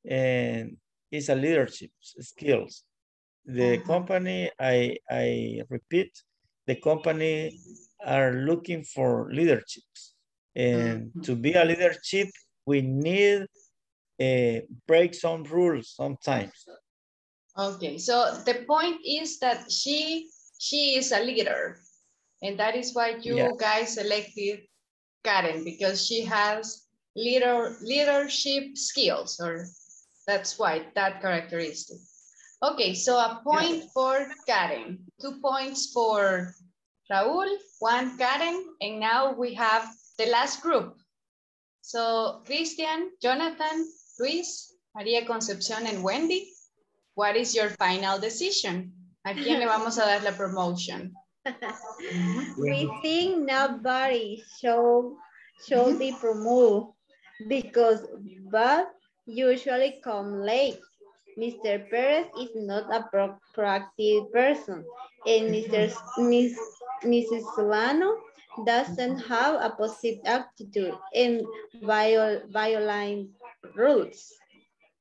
S15: and is a leadership skills. The -huh. company, I, I repeat, the company are looking for leaderships. And -huh. to be a leadership, we need uh, break some rules sometimes.
S1: Okay, so the point is that she she is a leader, and that is why you yeah. guys selected Karen because she has leader leadership skills, or that's why that characteristic. Okay, so a point yeah. for Karen, two points for Raúl, one Karen, and now we have the last group. So Christian, Jonathan, Luis, María Concepción, and Wendy. What is your final decision? ¿A quién le vamos a dar la promotion?
S2: we think nobody should, should be promoted because but usually come late. Mr. Perez is not a pro proactive person and Mr. Miss, Mrs. Solano doesn't have a positive attitude and viol violate rules.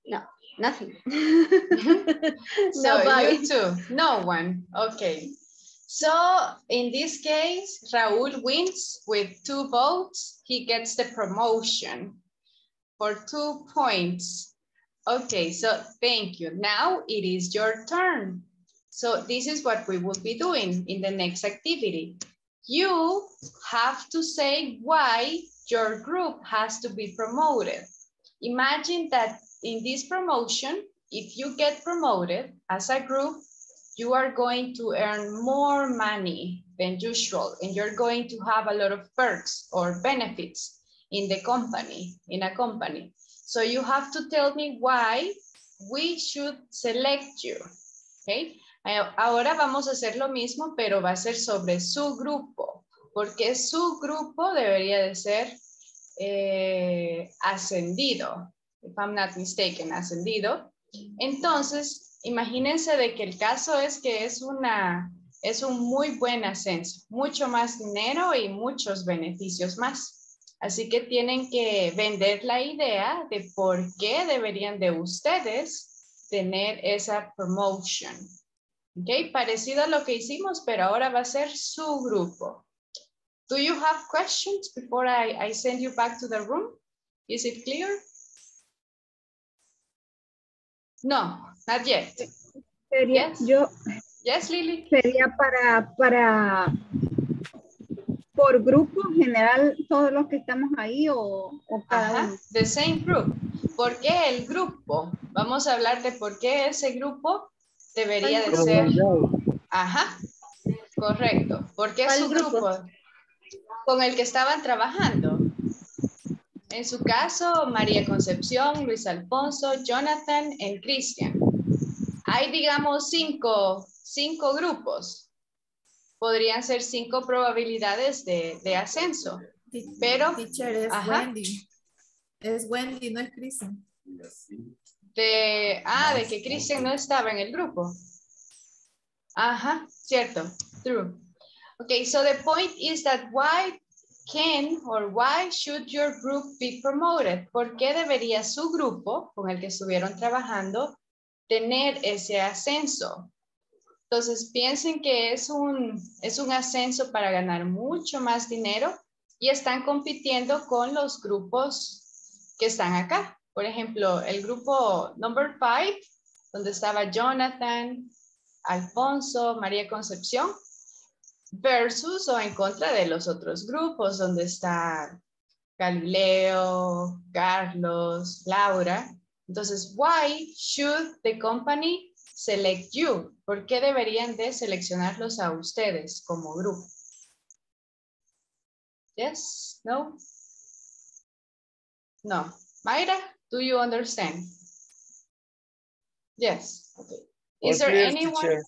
S2: No, Nothing. Mm-hmm.
S1: so Nobody. you too, no one. Okay. So in this case, Raul wins with two votes. He gets the promotion for two points. Okay, so thank you. Now it is your turn. So this is what we will be doing in the next activity. You have to say why your group has to be promoted. Imagine that in this promotion, if you get promoted as a group, you are going to earn more money than usual and you're going to have a lot of perks or benefits in the company, in a company. So you have to tell me why we should select you, okay? Ahora vamos a hacer lo mismo, pero va a ser sobre su grupo, porque su grupo debería de ser eh, ascendido, if I'm not mistaken, ascendido. Entonces, imagínense de que el caso es que es, una, es un muy buen ascenso, mucho más dinero y muchos beneficios más. Así que tienen que vender la idea de por qué deberían de ustedes tener esa promotion. ¿Ok? Parecido a lo que hicimos, pero ahora va a ser su grupo. Do you have questions before I, I send you back to the room? Is it clear? No, not yet.
S13: Sería,
S1: yes.
S13: yo,
S1: yes, Lily.
S13: Sería para, para, por grupo general, todos los que estamos ahí o, o cada
S1: Ajá,
S13: uno.
S1: The same group. ¿Por qué el grupo? Vamos a hablar de por qué ese grupo debería de ser. Ajá, correcto. ¿Por qué su grupo? grupo? Con el que estaban trabajando. En su caso, María Concepción, Luis Alfonso, Jonathan y Cristian. hay, digamos, cinco, cinco grupos. Podrían ser cinco probabilidades de, de ascenso. Pero,
S18: Teacher, es
S1: ajá.
S18: Wendy. Es Wendy, no es.
S1: De, ah, de que Christian no estaba en el grupo. Ajá, cierto, true. Okay, so the point is that why can or why should your group be promoted? ¿Por qué debería su grupo con el que estuvieron trabajando tener ese ascenso? Entonces piensen que es un, es un ascenso para ganar mucho más dinero y están compitiendo con los grupos que están acá. Por ejemplo, el grupo number five, donde estaba Jonathan, Alfonso, María Concepción, versus o en contra de los otros grupos, donde está Galileo, Carlos, Laura. Entonces, why should the company select you? ¿Por qué deberían de seleccionarlos a ustedes como grupo? Yes? No? No. Mayra, do you understand? Yes. Okay. Is there anyone?
S15: teacher.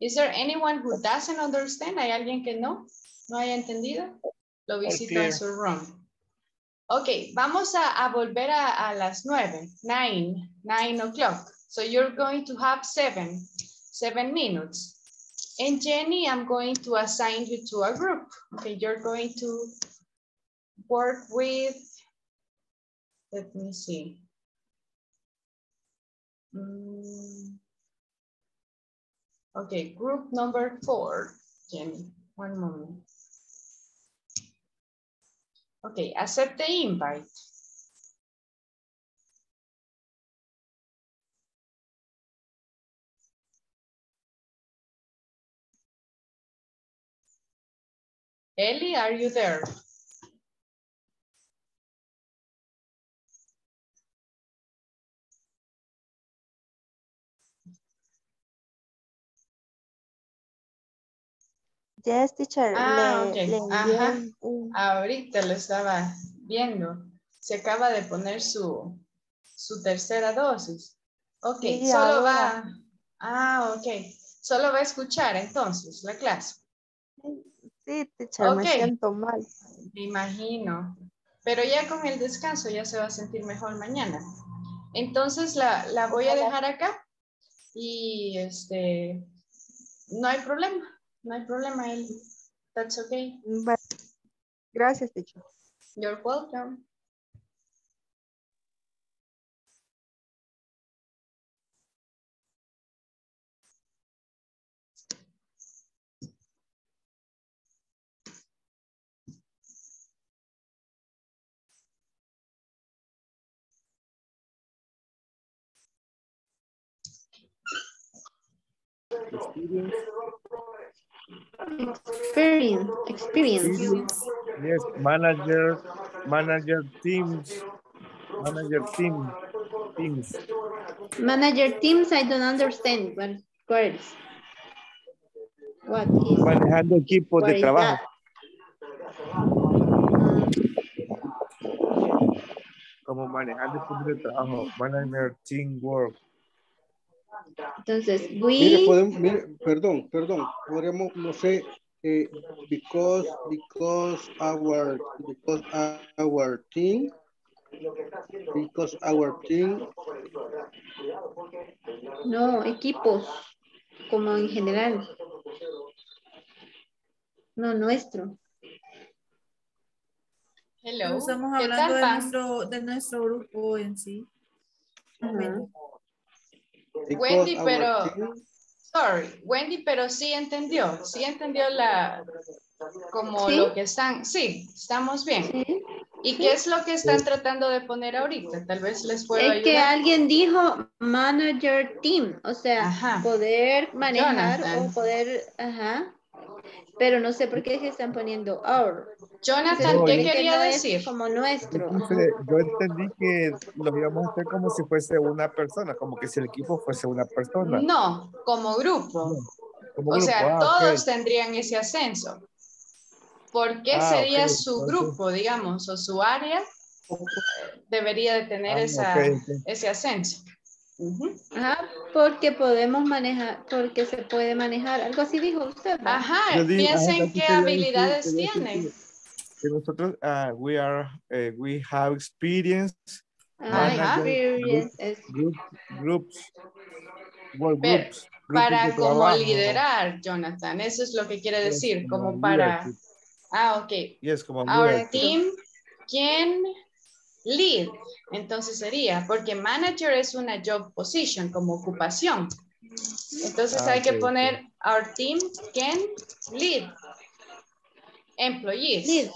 S1: Is there anyone who doesn't understand? ¿Hay alguien que no? ¿No haya entendido? Lo visito en su room. Ok, vamos a, a volver a, a las nueve. Nine, nine o'clock. So you're going to have seven, seven minutes. And Jenny, I'm going to assign you to a group. Okay, you're going to work with, let me see. Mm. Okay, group number four, Jenny, one moment. Okay, accept the invite. Ellie, are you there?
S2: Yes, teacher.
S1: Ah,
S2: le,
S1: ok.
S2: le
S1: Ajá.
S2: un-
S1: Ahorita lo estaba viendo. Se acaba de poner su, su tercera dosis. Ok,
S2: Sí,
S1: solo
S2: ahora.
S1: va. Ah, ok. Solo va a escuchar entonces la clase.
S2: Sí, teacher, me
S1: Ok.
S2: siento mal.
S1: Me imagino. Pero ya con el descanso ya se va a sentir mejor mañana. Entonces la, la voy a dejar acá y este, no hay problema, no hay problema, Eli. That's okay.
S2: Bueno, Gracias, teacher.
S1: You're welcome.
S2: Experience, experience.
S3: Yes, manager, manager teams, manager team, teams.
S2: Manager teams, I don't understand what, what is. What is,
S3: Manejando equipos de trabajo. Como manejando equipos de trabajo. Manager teamwork.
S2: Entonces,
S12: Mire,
S2: we,
S12: podemos, mire, perdón, perdón, podríamos, no sé, eh, because, because our, because our team, because our team,
S2: no, equipos, como en general. No, nuestro.
S1: Hello.
S18: Estamos
S1: ¿Qué
S18: hablando
S1: tal,
S18: de nuestro, de nuestro grupo en sí.
S2: Ajá.
S1: Wendy, pero, sorry, Wendy, pero sí entendió, sí entendió la, como
S2: ¿Sí?
S1: lo que están, sí, estamos bien.
S2: Sí.
S1: ¿Y qué es lo que están tratando de poner ahorita? Tal vez les puedo
S2: Es que
S1: ayudar.
S2: alguien dijo manager team, o sea,
S1: Ajá.
S2: poder manejar
S1: Jonathan.
S2: o poder, ajá, pero no sé por qué se están poniendo our.
S1: Jonathan, ¿qué
S2: que
S1: quería
S2: no
S1: decir?
S2: como nuestro.
S3: Yo entendí que lo íbamos a hacer como si fuese una persona, como que si el equipo fuese una persona.
S1: No, como grupo.
S3: Como
S1: O
S3: grupo.
S1: sea,
S3: Ah,
S1: todos
S3: ok.
S1: tendrían ese ascenso. ¿Por qué
S3: Ah,
S1: sería
S3: ok,
S1: su
S3: entonces-
S1: grupo, digamos, o su área? Debería de tener
S3: Ah,
S1: esa,
S3: ok, ok.
S1: ese ascenso.
S2: Ajá, porque podemos manejar, porque se puede manejar. Algo así dijo usted. ¿verdad?
S1: Ajá,
S3: digo,
S1: piensen qué
S3: decir-
S1: habilidades tienen.
S3: que nosotros uh, we are uh, we have experience
S2: Ah, experience
S3: group, groups work
S1: Pero,
S3: groups
S1: Para como
S3: trabajo.
S1: liderar, Jonathan, eso es lo que quiere
S3: Yes,
S1: decir,
S3: como
S1: como para...
S3: leadership.
S1: Ah, ok.
S3: yes como
S1: Our
S3: leadership.
S1: team can lead. Entonces sería, porque manager es una job position, como ocupación. Entonces
S3: Ah,
S1: hay que poner our team can lead. Employees.
S2: Lead.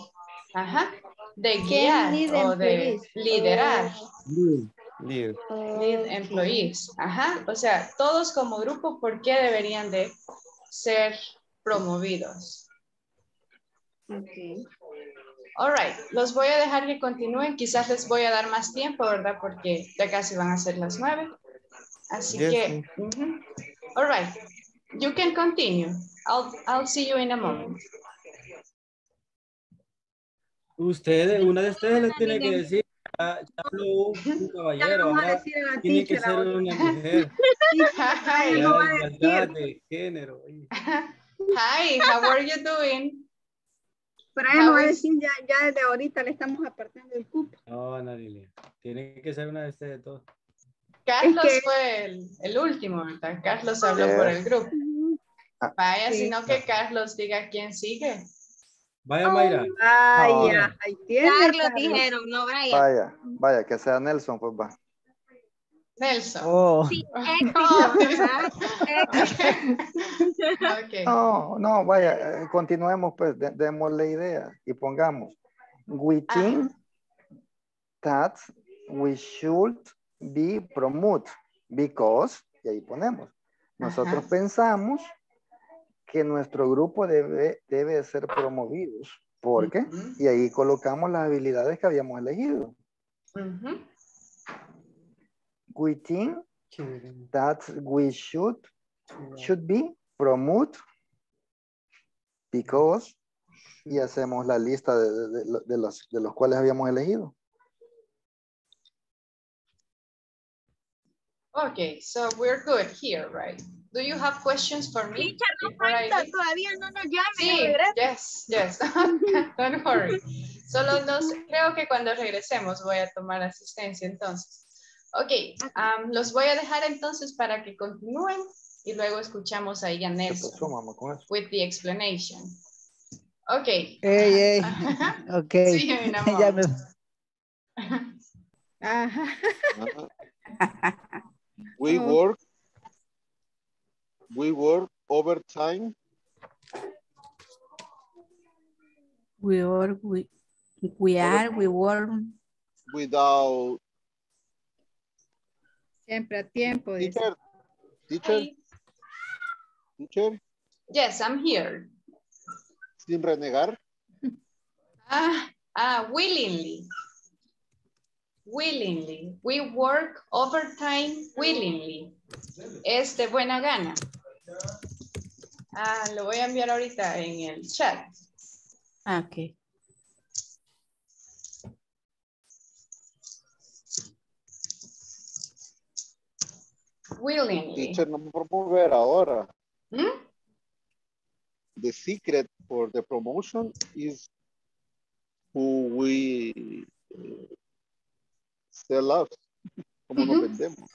S1: Ajá. De guiar
S2: lead
S1: o de
S2: employees.
S1: liderar.
S3: Lead, lead.
S1: Lead employees. Ajá. O sea, todos como grupo, ¿por qué deberían de ser promovidos?
S2: Ok.
S1: All right, los voy a dejar que continúen. Quizás les voy a dar más tiempo, ¿verdad? Porque ya casi van a ser las nueve. Así
S3: Yes,
S1: que, ujú. all right, you can continue. I'll, I'll see you in a moment.
S11: Ustedes, una de ustedes les tiene que decir, ya, ya habló un, caballero,
S13: vamos a
S11: ahora
S13: decir a la
S11: tiene que ser una mujer.
S1: Hi, how are you doing?
S13: Pero ella no va a decir ya, ya desde ahorita le estamos apartando el cupo.
S11: No, Narilia. Tiene que ser una de ustedes dos.
S1: Carlos
S13: Es que-
S1: fue el, el último, ¿verdad? Carlos habló por el grupo. Vaya,
S13: Sí.
S1: sino que Carlos diga quién sigue.
S11: Vaya, Mayra.
S13: Vaya, ahí tiene.
S2: Carlos
S13: Carlos.
S2: dijeron, no Brian.
S10: Vaya, vaya, que sea Nelson, pues va.
S1: Nelson.
S4: Oh.
S10: No, no, vaya, eh, continuemos, pues, de- demos la idea y pongamos. We
S1: Ah.
S10: think that we should be promoted because, y ahí ponemos. Nosotros
S1: Ajá.
S10: pensamos que nuestro grupo debe, debe de ser promovidos. ¿Por qué? Y ahí colocamos las habilidades que habíamos elegido. We think that we should should be promoted because y hacemos la lista de, de- de de los, de los cuales habíamos elegido.
S1: Okay, so we're good here, right? Do you have questions for me?
S2: Teacher, no falta, todavía no nos llamen.
S1: Sí, yes, yes. Don't worry. Solo nos, creo que cuando regresemos voy a tomar asistencia entonces. Ok, um, los voy a dejar entonces para que continúen y luego escuchamos a
S10: ¿Qué
S1: Nelson
S10: pasó, mamá, con eso?
S1: with the explanation. Ok.
S4: ey, ey. Ok. Ya me-.
S13: Ajá.
S9: Uh-huh. We work, we work overtime
S8: We are, we, we are, we were.
S9: without
S13: Siempre a tiempo.
S9: teacher, teacher, teacher,
S1: Yes, I'm here.
S9: sin renegar.
S1: Ah, ah, willingly. Willingly. We work overtime willingly. Es de buena gana. Ah, lo voy a enviar ahorita en el chat.
S8: Ah, Ok.
S1: Willingly.
S9: Teacher, no me promover ahora.
S1: ¿Mm?
S9: The secret for the promotion is who we uh, sell us, como nos
S1: Ujú.
S9: vendemos.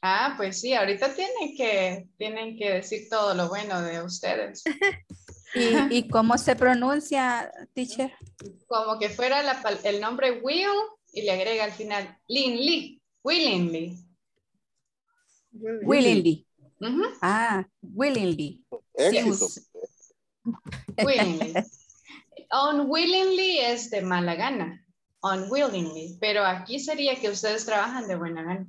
S1: Ah, pues sí, ahorita tienen que, tienen que decir todo lo bueno de ustedes.
S8: ¿Y, y cómo se pronuncia, teacher?
S1: Como que fuera la pal- el nombre Will y le agrega al final Linly, Willingly.
S8: Willingly. Ah, willingly.
S9: Éxito.
S8: Sí.
S1: Willingly. Unwillingly es de mala gana. Unwillingly. Pero aquí sería que ustedes trabajan de buena gana.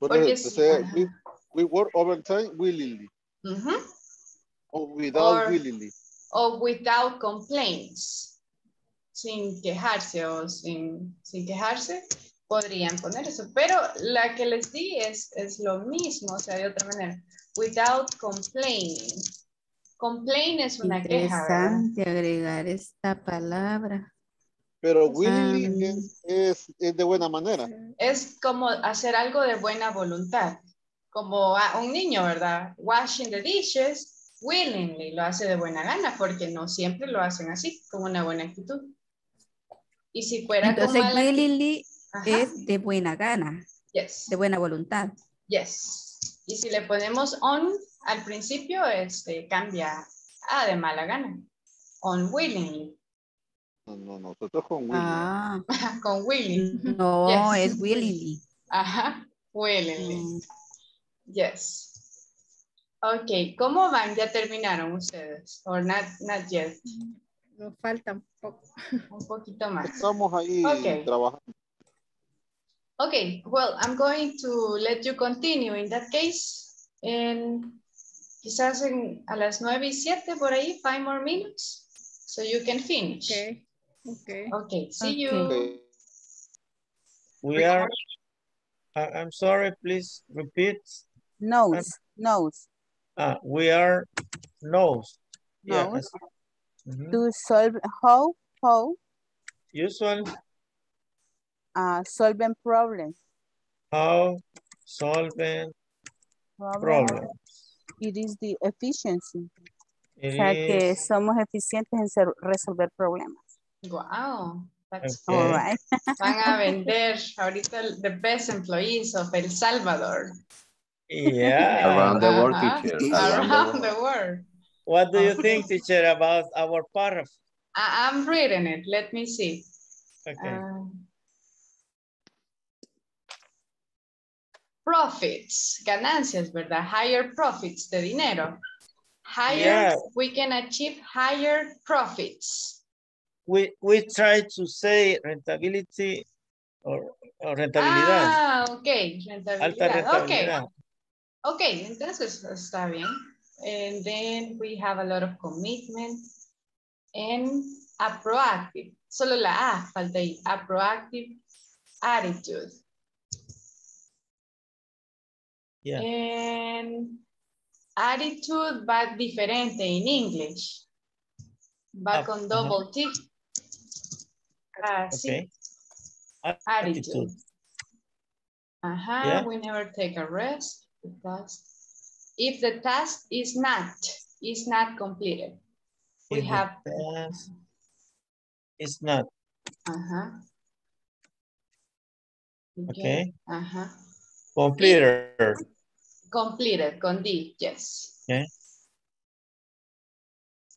S9: But
S1: Porque
S9: uh,
S1: ajá.
S9: we, we work overtime willingly
S1: Ujú.
S9: or without
S1: Or-
S9: willingly.
S1: O without complaints. Sin quejarse o sin, sin quejarse, podrían poner eso. Pero la que les di es, es lo mismo, o sea, de otra manera. Without complaining. Complain es una queja, ¿verdad?
S8: Interesante agregar esta palabra.
S9: Pero willingly
S8: Um,
S9: es, es, es de buena manera.
S1: Es como hacer algo de buena voluntad. Como a un niño, ¿verdad? Washing the dishes willingly, lo hace de buena gana, porque no siempre lo hacen así, con una buena actitud. Y si fuera con
S8: Entonces, willingly
S1: Ajá.
S8: es de buena gana,
S1: Yes.
S8: de buena voluntad.
S1: Yes. Y si le ponemos on al principio, este cambia a de mala gana. Unwillingly.
S9: No, no, nosotros con willing.
S8: Ah,
S1: Con willing.
S8: no,
S1: Yes.
S8: es willingly.
S1: Ajá. Willingly. Yes. Ok, ¿cómo van? ¿Ya terminaron ustedes? Or not, not yet.
S2: Nos falta un poco.
S1: Un poquito más.
S9: Estamos ahí trabajando.
S1: Okay, well, I'm going to let you continue in that case. And quizás en, a las 9 y 7 por ahí, five more minutes, so you can finish.
S2: Okay. Okay.
S1: Okay, see you.
S9: Okay.
S15: We are, I- I'm sorry, please repeat.
S14: Nose, nose.
S15: Uh, we are nose. Yeah,
S14: Nose.
S15: mhm.
S14: To solve, how, how,
S15: Usual,
S14: uh, solving problems.
S15: how solving
S14: problems.
S15: problem.
S14: It is the efficiency.
S15: It
S14: o sea, que
S15: is-
S14: somos eficientes en ser- resolver problemas.
S1: Wow, that's
S15: Okay.
S14: All right.
S1: Van a vender ahorita the best employees of El Salvador.
S15: Yeah.
S7: Around the world,
S1: Ajá,
S7: teacher.
S1: Around the world.
S15: What do you think, teacher, about our paragraph?
S1: I- I'm reading it. Let me see.
S15: Okay.
S1: Ah. Profits, ganancias, ¿verdad? Higher profits de dinero. Higher,
S15: Yeah.
S1: we can achieve higher profits.
S15: We, we try to say rentability or, or rentabilidad.
S1: Ah, ok,
S15: Alta
S1: rentabilidad. Ok,
S15: rentabilidad.
S1: ok, entonces está bien. And then we have a lot of commitment and a proactive. Solo la A falta ahí. A proactive attitude.
S15: Yeah.
S1: And attitude but diferente in English. Va
S15: Ah,
S1: con
S15: ajá.
S1: double T. Así.
S15: Okay.
S1: Attitude. Ajá,
S15: Yeah.
S1: we never take a rest. If the task is not, is not completed. We
S15: If
S1: have,
S15: It's not,
S1: ajá.
S15: okay.
S1: Ajá.
S15: Completer,
S1: Completed, con D, yes.
S15: okay.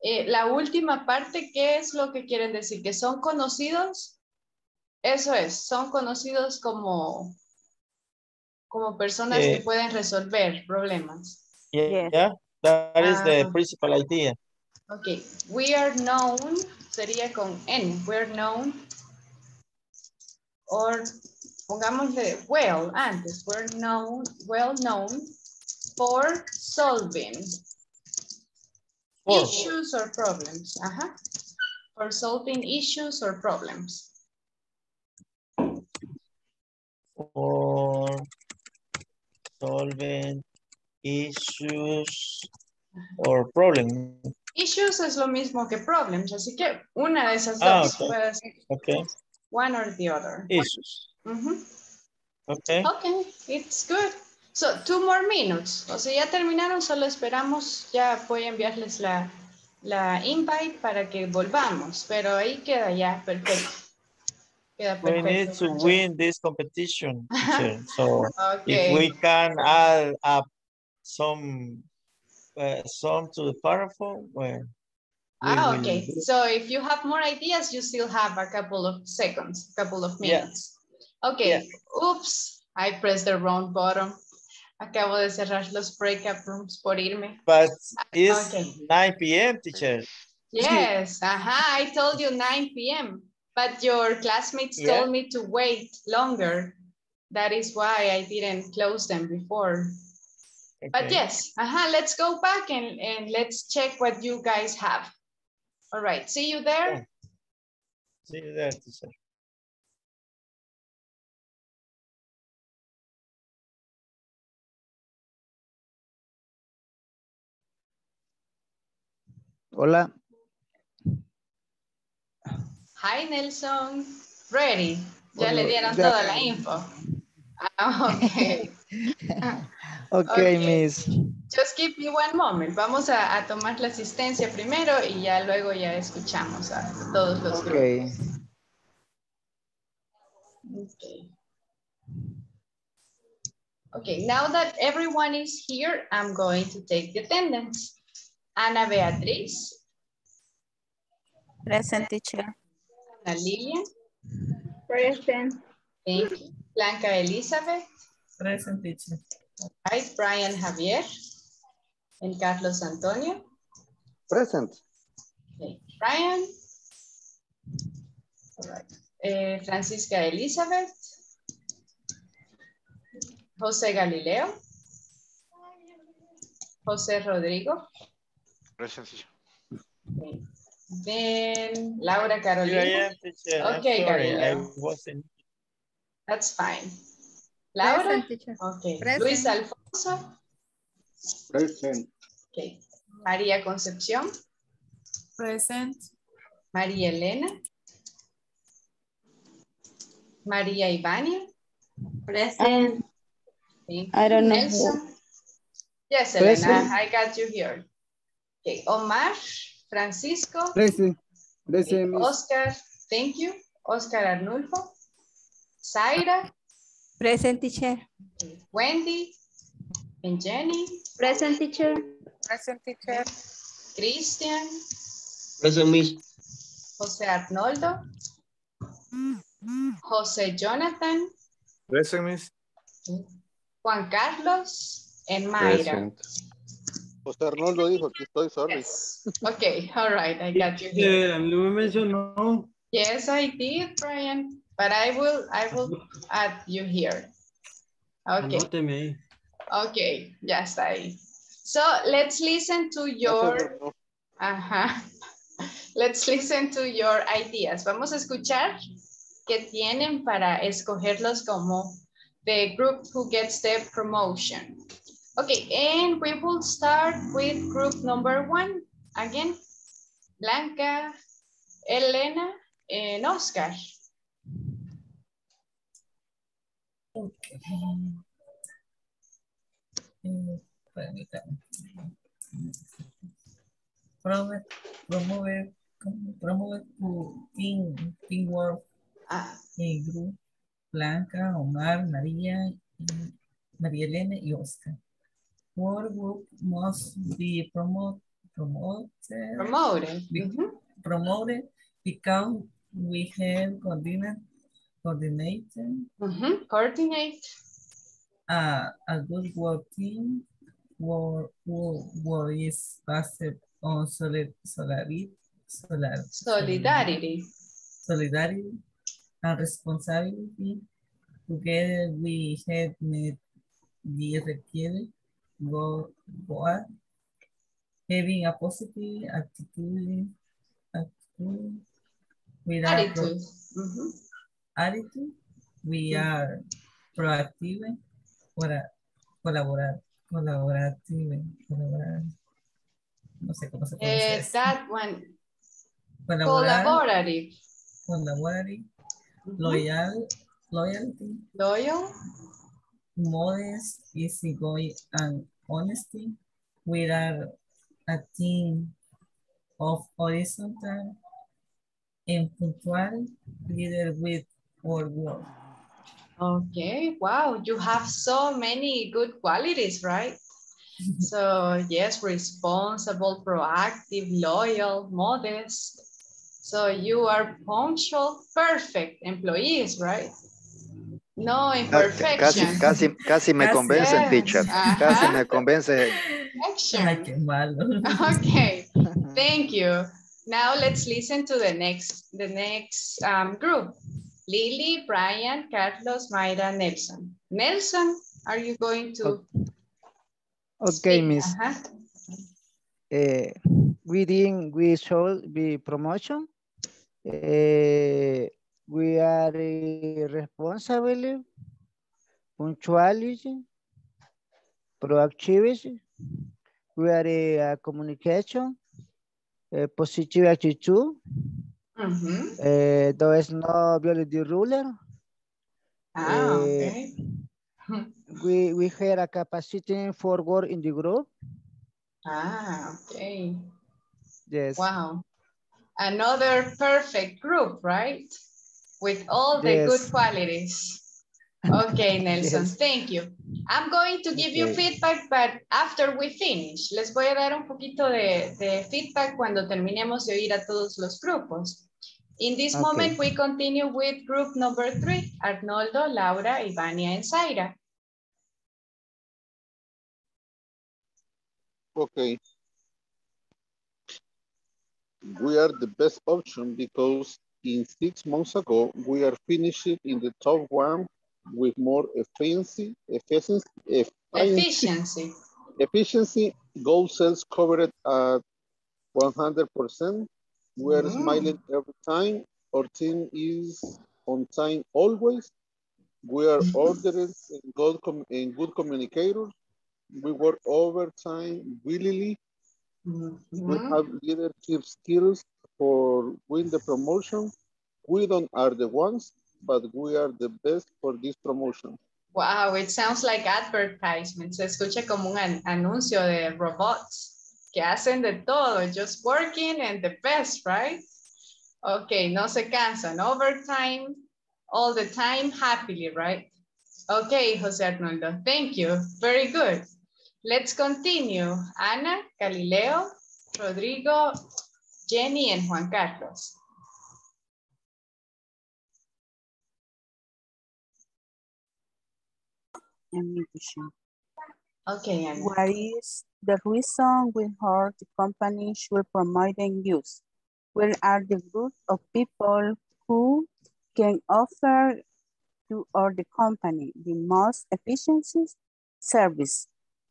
S1: Eh, la última parte, ¿qué es lo que quieren decir? ¿Que son conocidos? Eso es, son conocidos como, como personas
S15: Eh.
S1: que pueden resolver problemas.
S15: Yeah, yeah, that is the
S1: Ah.
S15: principal idea.
S1: Ok, we are known, sería con N, we're known, or pongámosle well antes, we're known, well known for solving
S15: For.
S1: issues or problems, ajá, for solving issues or problems.
S15: For solving issues or problem.
S1: Issues es lo mismo que problems, así que una de esas
S15: Ah,
S1: dos
S15: ok.
S1: puede ser
S15: Okay,
S1: one or the other.
S15: issues.
S1: Ujú.
S15: Okay,
S1: Okay, it's good. So, two more minutes. O sea, ya terminaron, solo esperamos, ya voy a enviarles la, la invite para que volvamos, pero ahí queda ya perfecto. Queda
S15: we need to win this competition. So
S1: Okay.
S15: if we can add up some, uh, some to the paragraph, well.
S1: Ah, okay. So if you have more ideas, you still have a couple of seconds, a couple of
S15: Yeah.
S1: minutes. Okay. Oops, I pressed the wrong button. Acabo de cerrar los breakout rooms por irme.
S15: But ah, it's
S1: Okay.
S15: 9 p.m., teacher.
S1: Yes, aha, I told you 9 p.m. But your classmates
S15: Yeah.
S1: told me to wait longer. That is why I didn't close them before. But
S15: Okay.
S1: yes, aha, let's go back and, and let's check what you guys have. All right, see you there.
S15: See you there, teacher.
S4: Hola.
S1: Hi, Nelson. Ready. Ya le dieron
S4: Ya.
S1: toda la info. Ah, okay.
S4: Okay, Miss.
S1: Just give me one moment. Vamos a, a tomar la asistencia primero y ya luego ya escuchamos a todos los
S4: Okay.
S1: grupos. Okay. Okay, now that everyone is here, I'm going to take the attendance. Ana Beatriz,
S14: Present teacher.
S1: Ana Lilian,
S13: Present.
S1: thank you. Blanca Elizabeth,
S18: Present teacher.
S1: right, Brian Javier, and Carlos Antonio.
S9: Present.
S1: Okay, Brian. All right. Eh, Francisca Elizabeth. José Galileo. José Rodrigo. Then Laura Carolina.
S15: Am,
S1: Okay,
S15: wasn't.
S1: That's fine. Laura.
S2: Present.
S1: Okay.
S2: Present.
S1: Luis Alfonso.
S12: Present.
S1: Okay. María Concepción.
S18: Present.
S1: María Elena. María Ivania.
S16: Present. I don't know
S1: Nelson. Yes,
S4: Present.
S1: Elena, I got you here. Okay, Omar, Francisco,
S5: Present. Present, Miss.
S1: Oscar, thank you. Oscar Arnulfo, Zaira,
S8: Present teacher.
S1: Wendy, and Jenny,
S2: Present, teacher.
S17: Present teacher.
S1: Christian,
S6: Present, Miss.
S1: José Arnoldo, José Jonathan,
S3: Present, Miss.
S1: Juan Carlos, and Mayra.
S7: Present.
S9: José Arnoldo dijo, aquí estoy, sorry.
S1: Yes. Okay, all right, I got you here.
S11: Mí no me mencionó.
S1: Yes, I did, Brian, but I will, I will add you here. Okay,
S11: Anóteme
S1: okay, ya está ahí. So let's listen to your, ajá, let's listen to your ideas. Vamos a escuchar qué tienen para escogerlos como the group who gets the promotion. Okay, and we will start with group number one. Again, Blanca, Elena, and Oscar.
S18: Okay. Promover, promover, promover team, teamwork
S1: Ah,
S18: en grupo. Blanca, Omar, María, María Elena y Oscar. Work group must be promote, promoted,
S1: promoted.
S18: be-
S1: Mhm.
S18: promoted because we have coordinate, coordinated
S1: Mhm, Coordinate.
S18: uh, a good work team where is based on solid, solidity, solid,
S1: Solidarity.
S18: solidarity and responsibility. Together we have met the required goal, goal, having a positive attitude, attitude without
S1: Attitude. Mhm.
S18: attitude, we are proactive colaborar, colaborative, colaborar. No sé cómo se pronuncia
S1: Eh, that one.
S18: Colaborar,
S1: Collaborative.
S18: colaborative,
S1: Mhm.
S18: loyal, loyalty,
S1: Loyal.
S18: Modest, easygoing, and honesty. We are a team of horizontal and punctual leader with our work.
S1: Okay, wow, you have so many good qualities, right? So yes, responsible, proactive, loyal, modest. So you are punctual, perfect employees, right? No
S10: Ca-
S1: imperfection.
S10: Casi, casi, casi me
S1: Casi.
S10: convencen, teacher.
S1: Ajá.
S10: Casi me convence.
S1: Action.
S18: Ay, qué malo.
S1: Okay, thank you. Now let's listen to the next, the next um, group. Lily, Brian, Carlos, Mayra, Nelson. Nelson, are you going to?
S4: Okay,
S1: speak?
S4: Miss.
S1: Ajá.
S4: Eh, within we should be promotion. Eh, we are eh, responsible, punctuality, proactivity. We are eh, communication, eh, positive attitude,
S1: Mm -hmm.
S4: uh, there is no the ruler.
S1: Ah, uh, okay.
S4: we, we had a capacity for work in the group.
S1: Ah, okay.
S4: Yes.
S1: Wow. Another perfect group, right? With all the
S4: Yes.
S1: good qualities. Okay, Nelson,
S4: Yes.
S1: thank you. I'm going to give you feedback, but after we finish, les voy a dar un poquito de, de feedback cuando terminemos de oír a todos los grupos. In this
S4: Okay.
S1: moment, we continue with group number three, Arnoldo, Laura, Ivania, and Zaira.
S9: Okay. We are the best option because in six months ago, we are finishing in the top one with more efficiency, efficiency,
S1: Efficiency.
S9: efficiency, goal sales covered at 100%. We are
S1: Mm.
S9: smiling every time. Our team is on time always. We are ordering and good, com- and good communicators. We work overtime willingly. We
S1: Mhm.
S9: have leadership skills for win the promotion. We don't are the ones, but we are the best for this promotion.
S1: Wow, it sounds like advertisement. Se escucha como un an- anuncio de robots que hacen de todo, just working and the best, right? Okay, no se cansan. Overtime, all the time, happily, right? Okay, Jose Arnoldo, thank you. Very good. Let's continue. Ana, Galileo, Rodrigo, Jenny, and Juan Carlos. Okay, Ana.
S14: What is the reason we heard the company should promote and use? Where are the group of people who can offer to or the company the most efficient service?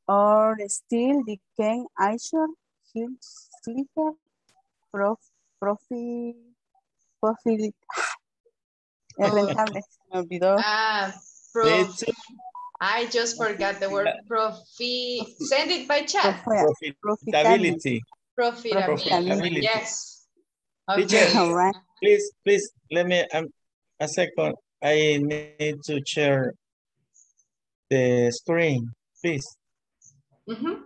S14: Or still they can assure him silver prof, profit, profit, es rentable, me olvidó.
S1: Ah, prof. I just forgot the word profi. Send it by chat.
S14: Profit-
S15: Profitability.
S1: Profitability.
S15: Profitability.
S1: Yes.
S15: Teacher,
S1: Okay.
S14: All right.
S15: please, please, let me, um, a second. I need to share the screen, please.
S1: Mhm.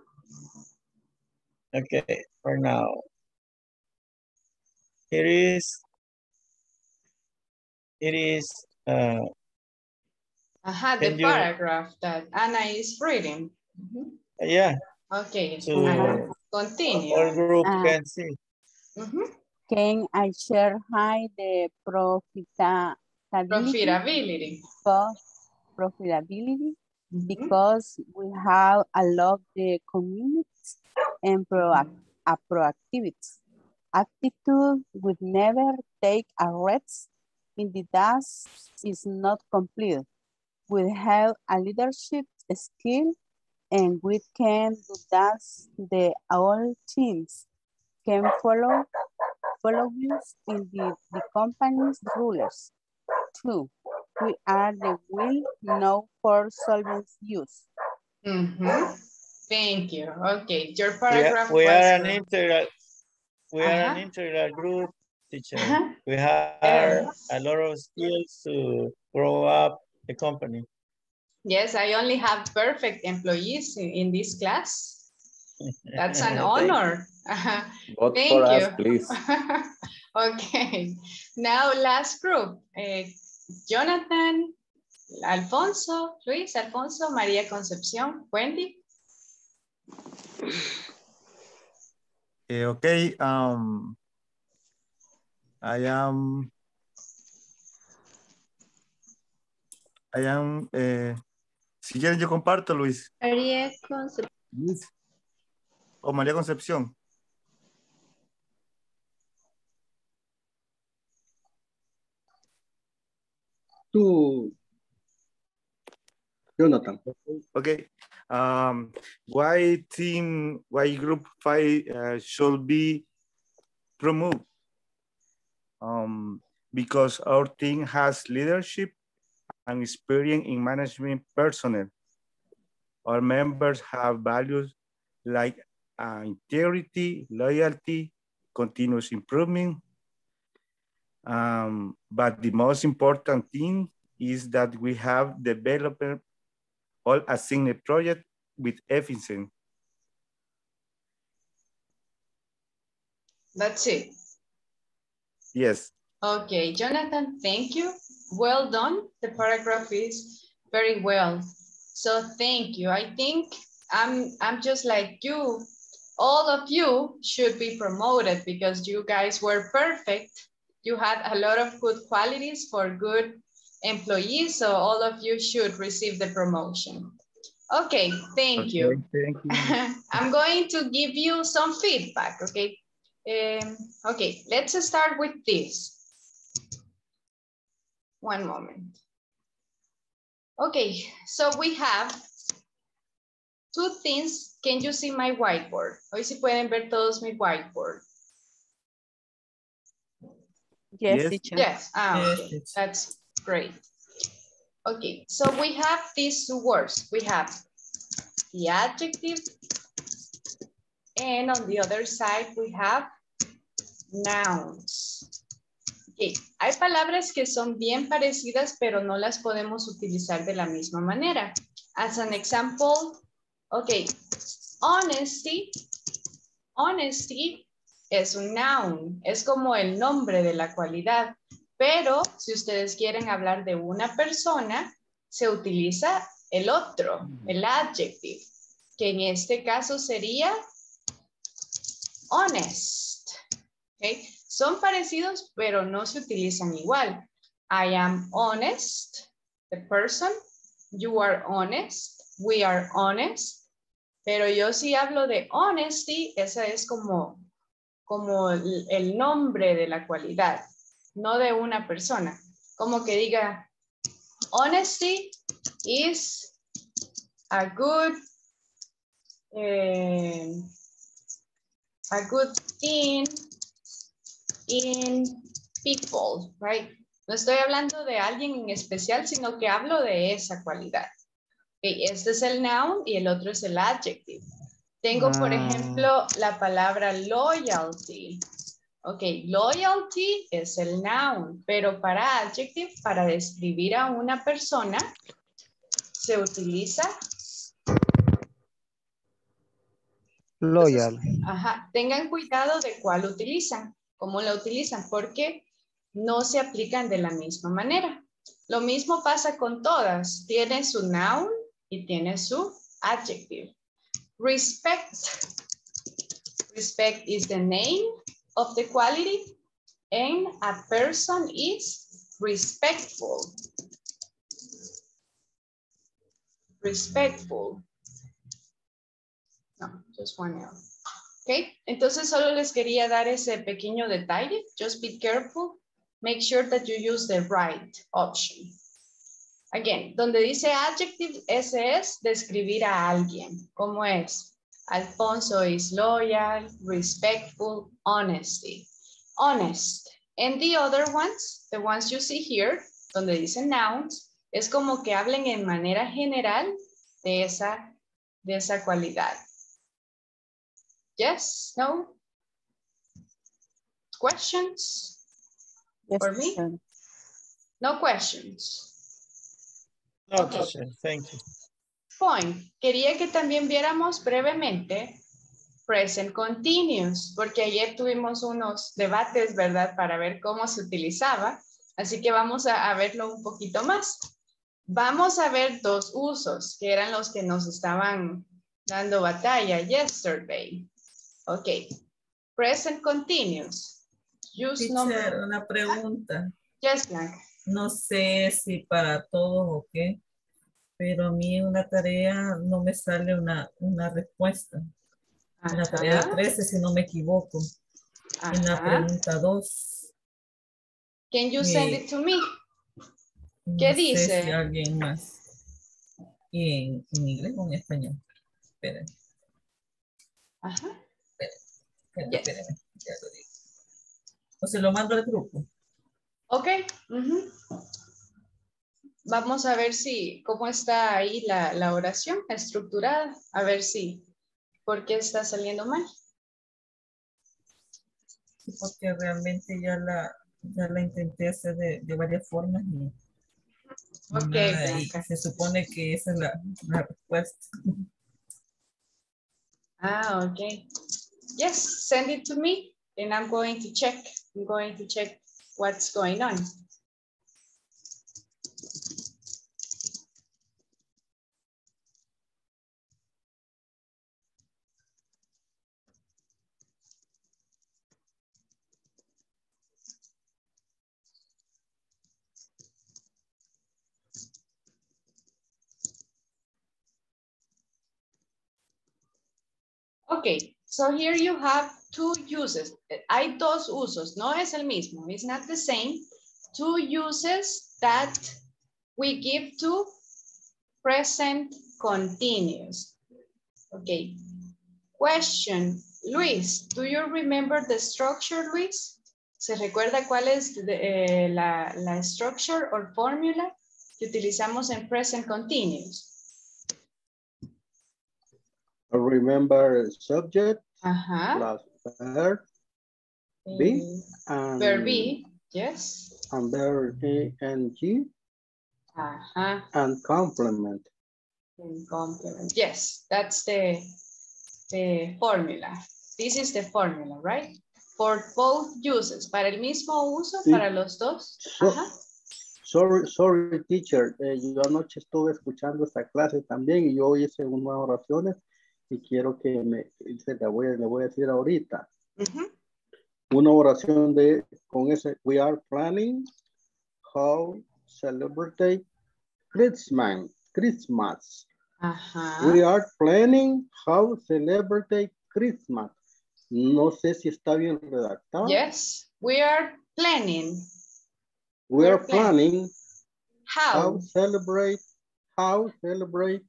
S15: Okay, for now. It is, it is, uh,
S1: Aha, the
S15: you-
S1: paragraph that Anna is reading. Mhm.
S15: yeah,
S1: Okay.
S15: to
S1: Ajá. Continue.
S15: all group
S14: Ah.
S15: can see.
S1: Mhm.
S14: Can I share high the profitability?
S1: Profitability.
S14: Because profitability because we have a lot of the communities and pro a proactivity. Attitude would never take a rest in the task is not complete. We have a leadership skill and we can do that the all teams can follow follow us in the, the company's rulers. Two, we are the will know for solvent use.
S1: Mhm. Thank you. Okay, your
S15: We are,
S1: paragraph
S15: we
S1: was
S15: are an integral, we are an integral group teacher. We have
S1: Yes.
S15: a lot of skills to grow up the company.
S1: Yes, I only have perfect employees in, in this class. That's an honor.
S7: Vote
S1: Thank
S7: for
S1: you.
S7: us, please.
S1: okay, now last group. Eh, Jonathan, Alfonso, Luis, Alfonso, María Concepción, Wendy.
S3: Eh, okay, um, I am, I am, eh, si quieren yo comparto, Luis.
S2: María Concepción.
S3: Luis. O María Concepción.
S12: Tú, Jonathan.
S3: Okay. Um, why team, why group five uh, should be promoted? Um, because our team has leadership and experience in management personnel. Our members have values like uh, integrity, loyalty, continuous improvement. Um, but the most important thing is that we have developed all assigned project with efficiency.
S1: That's it.
S3: Yes.
S1: Okay, Jonathan, thank you. Well done. The paragraph is very well. So thank you. I think I'm, I'm just like you. All of you should be promoted because you guys were perfect. You had a lot of good qualities for good employees. So all of you should receive the promotion. Okay, thank
S3: Okay,
S1: you.
S3: Thank you.
S1: I'm going to give you some feedback, okay? Um, okay, let's start with this. One moment. Okay, so we have two things. Can you see my whiteboard? Hoy si pueden ver todos mi whiteboard.
S14: Yes,
S3: Yes.
S14: teacher.
S1: Yes, ah, okay.
S18: teacher.
S1: that's great. Okay, so we have these two words. We have the adjective, and on the other side we have nouns. Okay, hay palabras que son bien parecidas, pero no las podemos utilizar de la misma manera. As an example, okay, honesty, honesty es un noun, es como el nombre de la cualidad, pero si ustedes quieren hablar de una persona, se utiliza el otro, el adjective, que en este caso sería honest. ¿ok? Son parecidos, pero no se utilizan igual. I am honest, the person. You are honest, we are honest. Pero yo sí hablo de honesty, esa es como, como el nombre de la cualidad, no de una persona. Como que diga, honesty is a good, eh, a good thing in people, right? No estoy hablando de alguien en especial, sino que hablo de esa cualidad. Ok, Este es el noun y el otro es el adjective. Tengo, por
S4: Ah.
S1: ejemplo, la palabra loyalty. Ok, loyalty es el noun, pero para adjective, para describir a una persona, se utiliza
S4: Loyal.
S1: Ajá, tengan cuidado de cuál utilizan, cómo la utilizan, porque no se aplican de la misma manera. Lo mismo pasa con todas. Tiene su noun y tiene su adjective. Respect. Respect is the name of the quality and a person is respectful. Respectful. No, just one L. Ok, entonces solo les quería dar ese pequeño detalle. Just be careful. Make sure that you use the right option. Again, donde dice adjective, ese es describir a alguien. ¿Cómo es? Alfonso is loyal, respectful, honesty. Honest. And the other ones, the ones you see here, donde dice nouns, es como que hablen en manera general de esa, de esa cualidad. Yes, no? Questions
S14: Yes,
S1: for me?
S14: teacher.
S1: No questions.
S15: No,
S1: Okay.
S15: teacher, thank you.
S1: Fine. Quería que también viéramos brevemente present continuous, porque ayer tuvimos unos debates, ¿verdad? Para ver cómo se utilizaba. Así que vamos a, a verlo un poquito más. Vamos a ver dos usos, que eran los que nos estaban dando batalla yesterday. Ok. Present continuous. Use number.
S18: Teacher, una pregunta.
S1: Yes, Blanca.
S18: No sé si para todos o qué, pero a mí en una tarea no me sale una, una respuesta. En la tarea
S1: Ajá.
S18: 13, si no me equivoco. En la
S1: Ajá.
S18: pregunta 2.
S1: Can you send
S18: Eh,
S1: it to me?
S18: No
S1: ¿Qué
S18: sé
S1: dice?
S18: si alguien más. En, en inglés o en español. Esperen,
S1: Ajá.
S18: esperen,
S1: Yes.
S18: esperen, ya lo digo. O se lo mando al grupo.
S1: Ok. ujú. Vamos a ver si, cómo está ahí la, la oración estructurada. A ver si, ¿por qué está saliendo mal?
S18: porque realmente ya la, Ya la intenté hacer de, de varias formas y,
S1: Ok,
S18: nada, y
S1: Blanca.
S18: se supone que esa es la, la respuesta.
S1: Ah, okay. Yes, send it to me and I'm going to check. I'm going to check what's going on. Okay, so here you have two uses. Hay dos usos, no es el mismo, it's not the same. Two uses that we give to present continuous. Okay, question. Luis, do you remember the structure, Luis? ¿Se recuerda cuál es eh, la, la structure or formula que utilizamos en present continuous?
S12: Remember subject
S1: Ajá.
S12: plus verb be
S1: Eh,
S12: and
S1: Verb be, yes.
S12: and verb ing
S1: Ajá.
S12: and complement.
S1: In complement. Yes, that's the, the formula. This is the formula, right? For both uses, para el mismo uso,
S12: Sí.
S1: para los dos.
S12: So-
S1: Ajá.
S12: Sorry, sorry, teacher. Eh, yo anoche estuve escuchando esta clase también y yo hice unas oraciones y quiero que me, se la voy, a- le voy a decir ahorita. Una oración de, con ese, we are planning how celebrate Christmas. Christmas. We are planning how celebrate Christmas. No sé si está bien redactado.
S1: Yes, we are planning
S12: We are
S1: planning.
S12: planning how
S1: how,
S12: celebrate how celebrate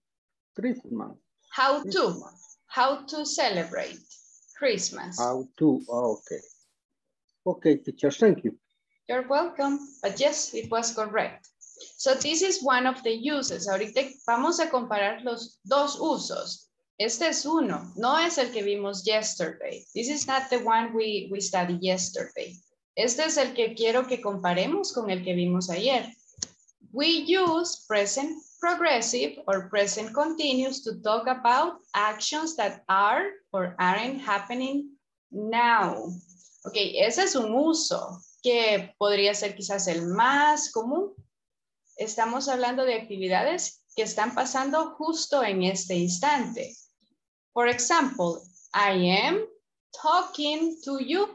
S12: Christmas.
S1: How to, how to celebrate Christmas.
S12: How to, oh, okay. Okay, teacher, thank you.
S1: You're welcome, but yes, it was correct. So this is one of the uses. Ahorita vamos a comparar los dos usos. Este es uno, no es el que vimos yesterday. This is not the one we, we studied yesterday. Este es el que quiero que comparemos con el que vimos ayer. We use present progressive or present continuous to talk about actions that are or aren't happening now. Ok, ese es un uso que podría ser quizás el más común. Estamos hablando de actividades que están pasando justo en este instante. For example, I am talking to you.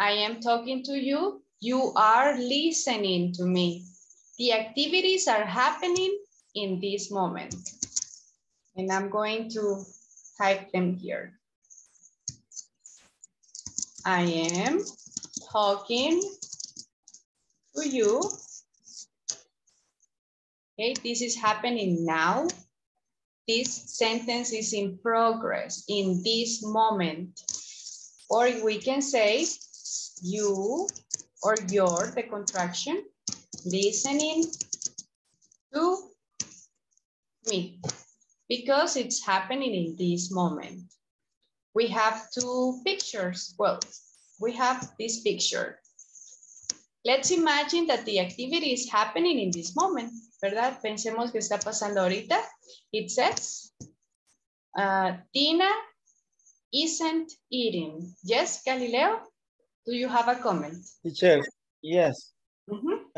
S1: I am talking to you. You are listening to me. The activities are happening in this moment. And I'm going to type them here. I am talking to you. Okay, this is happening now. This sentence is in progress in this moment. Or we can say you or your, the contraction, listening to me because it's happening in this moment. We have two pictures. Well, we have this picture. Let's imagine that the activity is happening in this moment, ¿verdad? Pensemos que está pasando ahorita. It says, uh, Tina isn't eating. Yes, Galileo? Do you have a comment?
S15: Teacher, yes.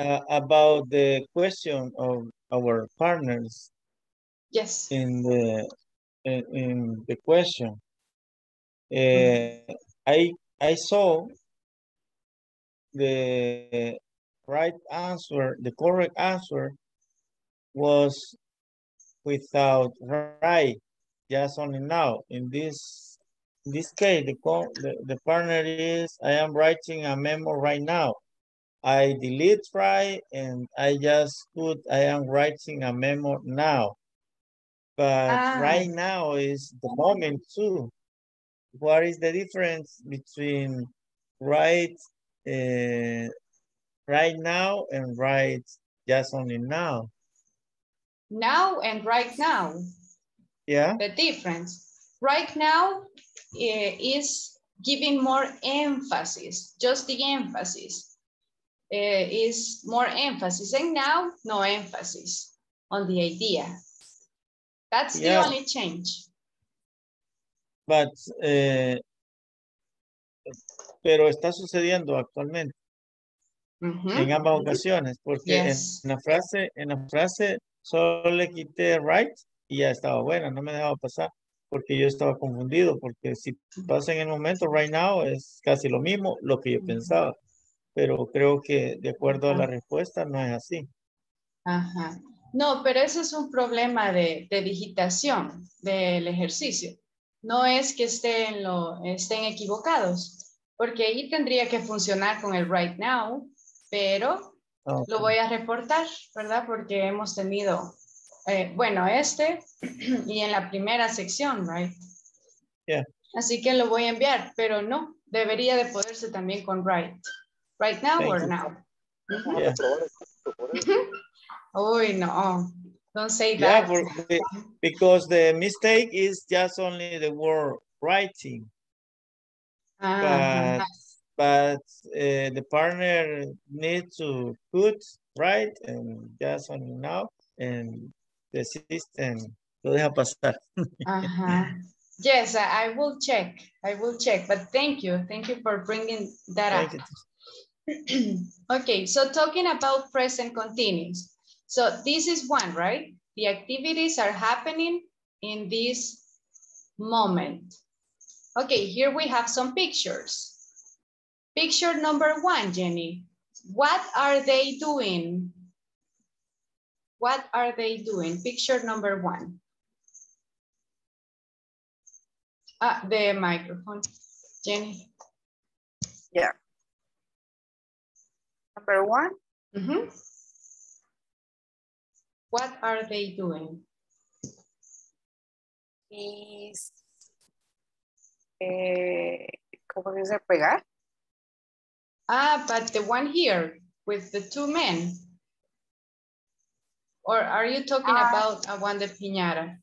S15: Uh, about the question of our partners
S1: Yes.
S15: in the in, in the question. Uh, I I saw the right answer, the correct answer was without right, just only now. In this in this case, the, the, the partner is, I am writing a memo right now. I delete right and I just put, I am writing a memo now. But
S1: Ah.
S15: right now is the moment too. What is the difference between right, uh, right now and right just only now?
S1: Now and right now.
S15: Yeah,
S1: The difference. Right now eh, is giving more emphasis, just the emphasis. Uh, is more emphasis and now no emphasis on the idea. That's the
S15: Yeah.
S1: only change.
S15: But, eh, pero está sucediendo actualmente en ambas ocasiones, porque
S1: Yes.
S15: en, la frase, en la frase solo le quité right y ya estaba buena, no me dejaba pasar porque yo estaba confundido, porque si pasa en el momento right now es casi lo mismo lo que yo pensaba, pero creo que de acuerdo a la respuesta no es así.
S1: Ajá. No, pero eso es un problema de, de digitación del ejercicio. No es que estén, lo, estén equivocados, porque ahí tendría que funcionar con el right now, pero
S15: Ah,
S1: lo voy a reportar, ¿verdad? Porque hemos tenido, eh, bueno, este y en la primera sección, right?
S15: Yeah.
S1: Así que lo voy a enviar, pero no, debería de poderse también con right. Right now
S15: Thank
S1: or
S15: you.
S1: now. Ujú.
S15: Yeah.
S1: Uy, no, don't say
S15: Yeah,
S1: that.
S15: for- because the mistake is just only the word writing.
S1: Ajá.
S15: but but uh, the partner needs to put right and just only now and the system lo deja pasar.
S1: Ajá. Uh-huh. Yes, I, I will check. I will check. But thank you. Thank you for bringing that
S15: Thank
S1: up.
S15: you.
S1: Okay, so talking about present continuous. So this is one, right? The activities are happening in this moment. Okay, here we have some pictures. Picture number one, Jenny. What are they doing? What are they doing? Picture number one. Ah, the microphone, Jenny.
S17: Yeah. Number one,
S1: Mhm. What are they doing?
S17: is, eh, ¿cómo se dice? Pegar.
S1: Ah, but the one here with the two men. Or are you talking
S17: Ah.
S1: about a one de piñata?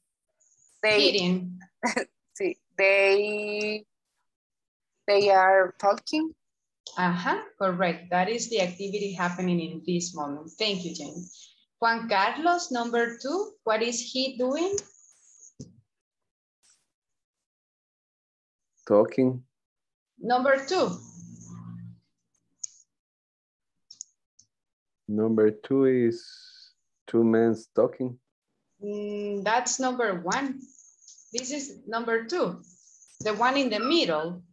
S17: They,
S1: Hitting.
S17: sí, they, they are talking.
S1: Aha, correct. That is the activity happening in this moment. Thank you, Jenny. Juan Carlos, number two, what is he doing?
S7: Talking.
S1: Number two.
S7: Number two is two men talking.
S1: Mm, that's number one. This is number two. The one in the middle.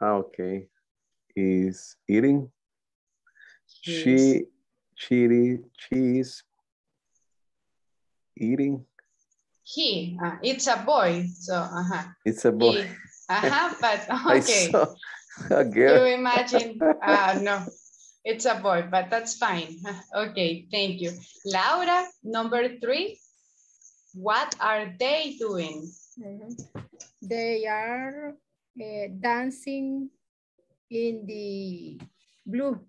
S7: Ah, okay. Is eating.
S1: Yes.
S7: She, she, she is eating.
S1: He, ah, it's a boy. So, uh-huh.
S7: It's a boy.
S1: He, uh-huh, but
S7: I
S1: okay.
S7: saw a
S1: You imagine, uh, no, it's a boy, but that's fine. Okay, thank you. Laura, number three. What are they doing?
S19: Mhm. They are uh, dancing in the blue.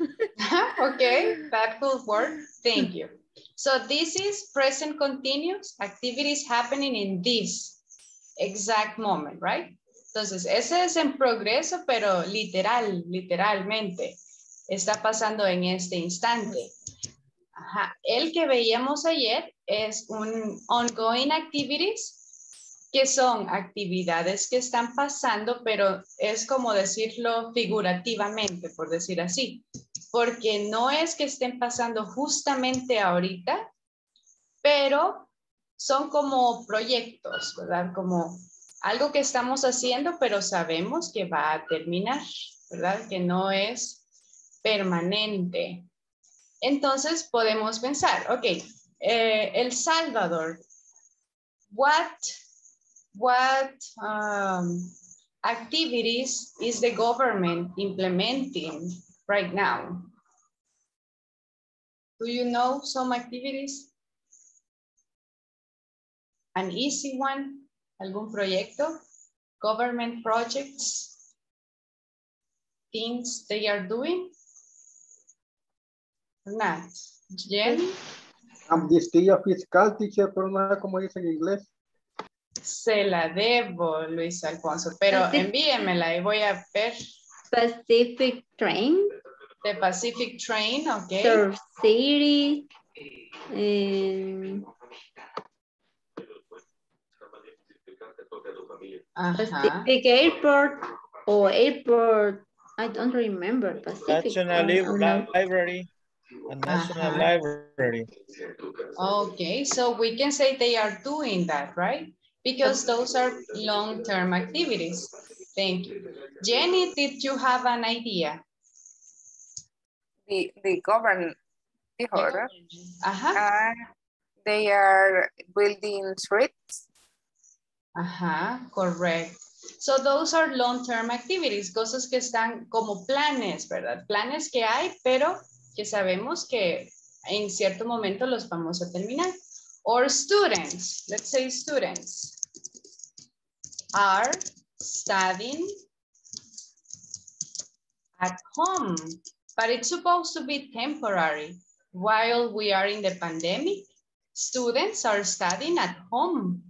S1: okay, that could work. Thank you. So this is present continuous activities happening in this exact moment, right? Entonces, ese es en progreso, pero literal, literalmente, está pasando en este instante. Ajá. El que veíamos ayer es un ongoing activities, que son actividades que están pasando, pero es como decirlo figurativamente, por decir así, porque no es que estén pasando justamente ahorita, pero son como proyectos, ¿verdad? Como algo que estamos haciendo, pero sabemos que va a terminar, ¿verdad? Que no es permanente. Entonces podemos pensar, ok, eh, El Salvador, what, what um, activities is the government implementing right now? Do you know some activities? An easy one, algún proyecto, government projects, things they are doing? Not. Jen,
S12: Amnistía fiscal, teacher, pero no sé cómo dice en inglés.
S1: Se la debo, Luis Alfonso, pero
S2: Así-
S1: envíemela y voy a ver.
S2: Pacific Train.
S1: The Pacific train, okay.
S2: Surf City. And Pacific Airport or airport. I don't remember Pacific.
S15: National. Library. A National. Library.
S1: Okay, so we can say they are doing that, right? Because those are long-term activities. Thank you. Jenny, did you have an idea?
S17: The, the govern, dijo, ¿verdad?
S1: Ajá.
S17: Ah, they are building streets.
S1: Ajá, correct. So those are long-term activities, cosas que están como planes, ¿verdad? Planes que hay, pero que sabemos que en cierto momento los vamos a terminar. Or students, let's say students are studying at home, but it's supposed to be temporary. While we are in the pandemic, students are studying at home.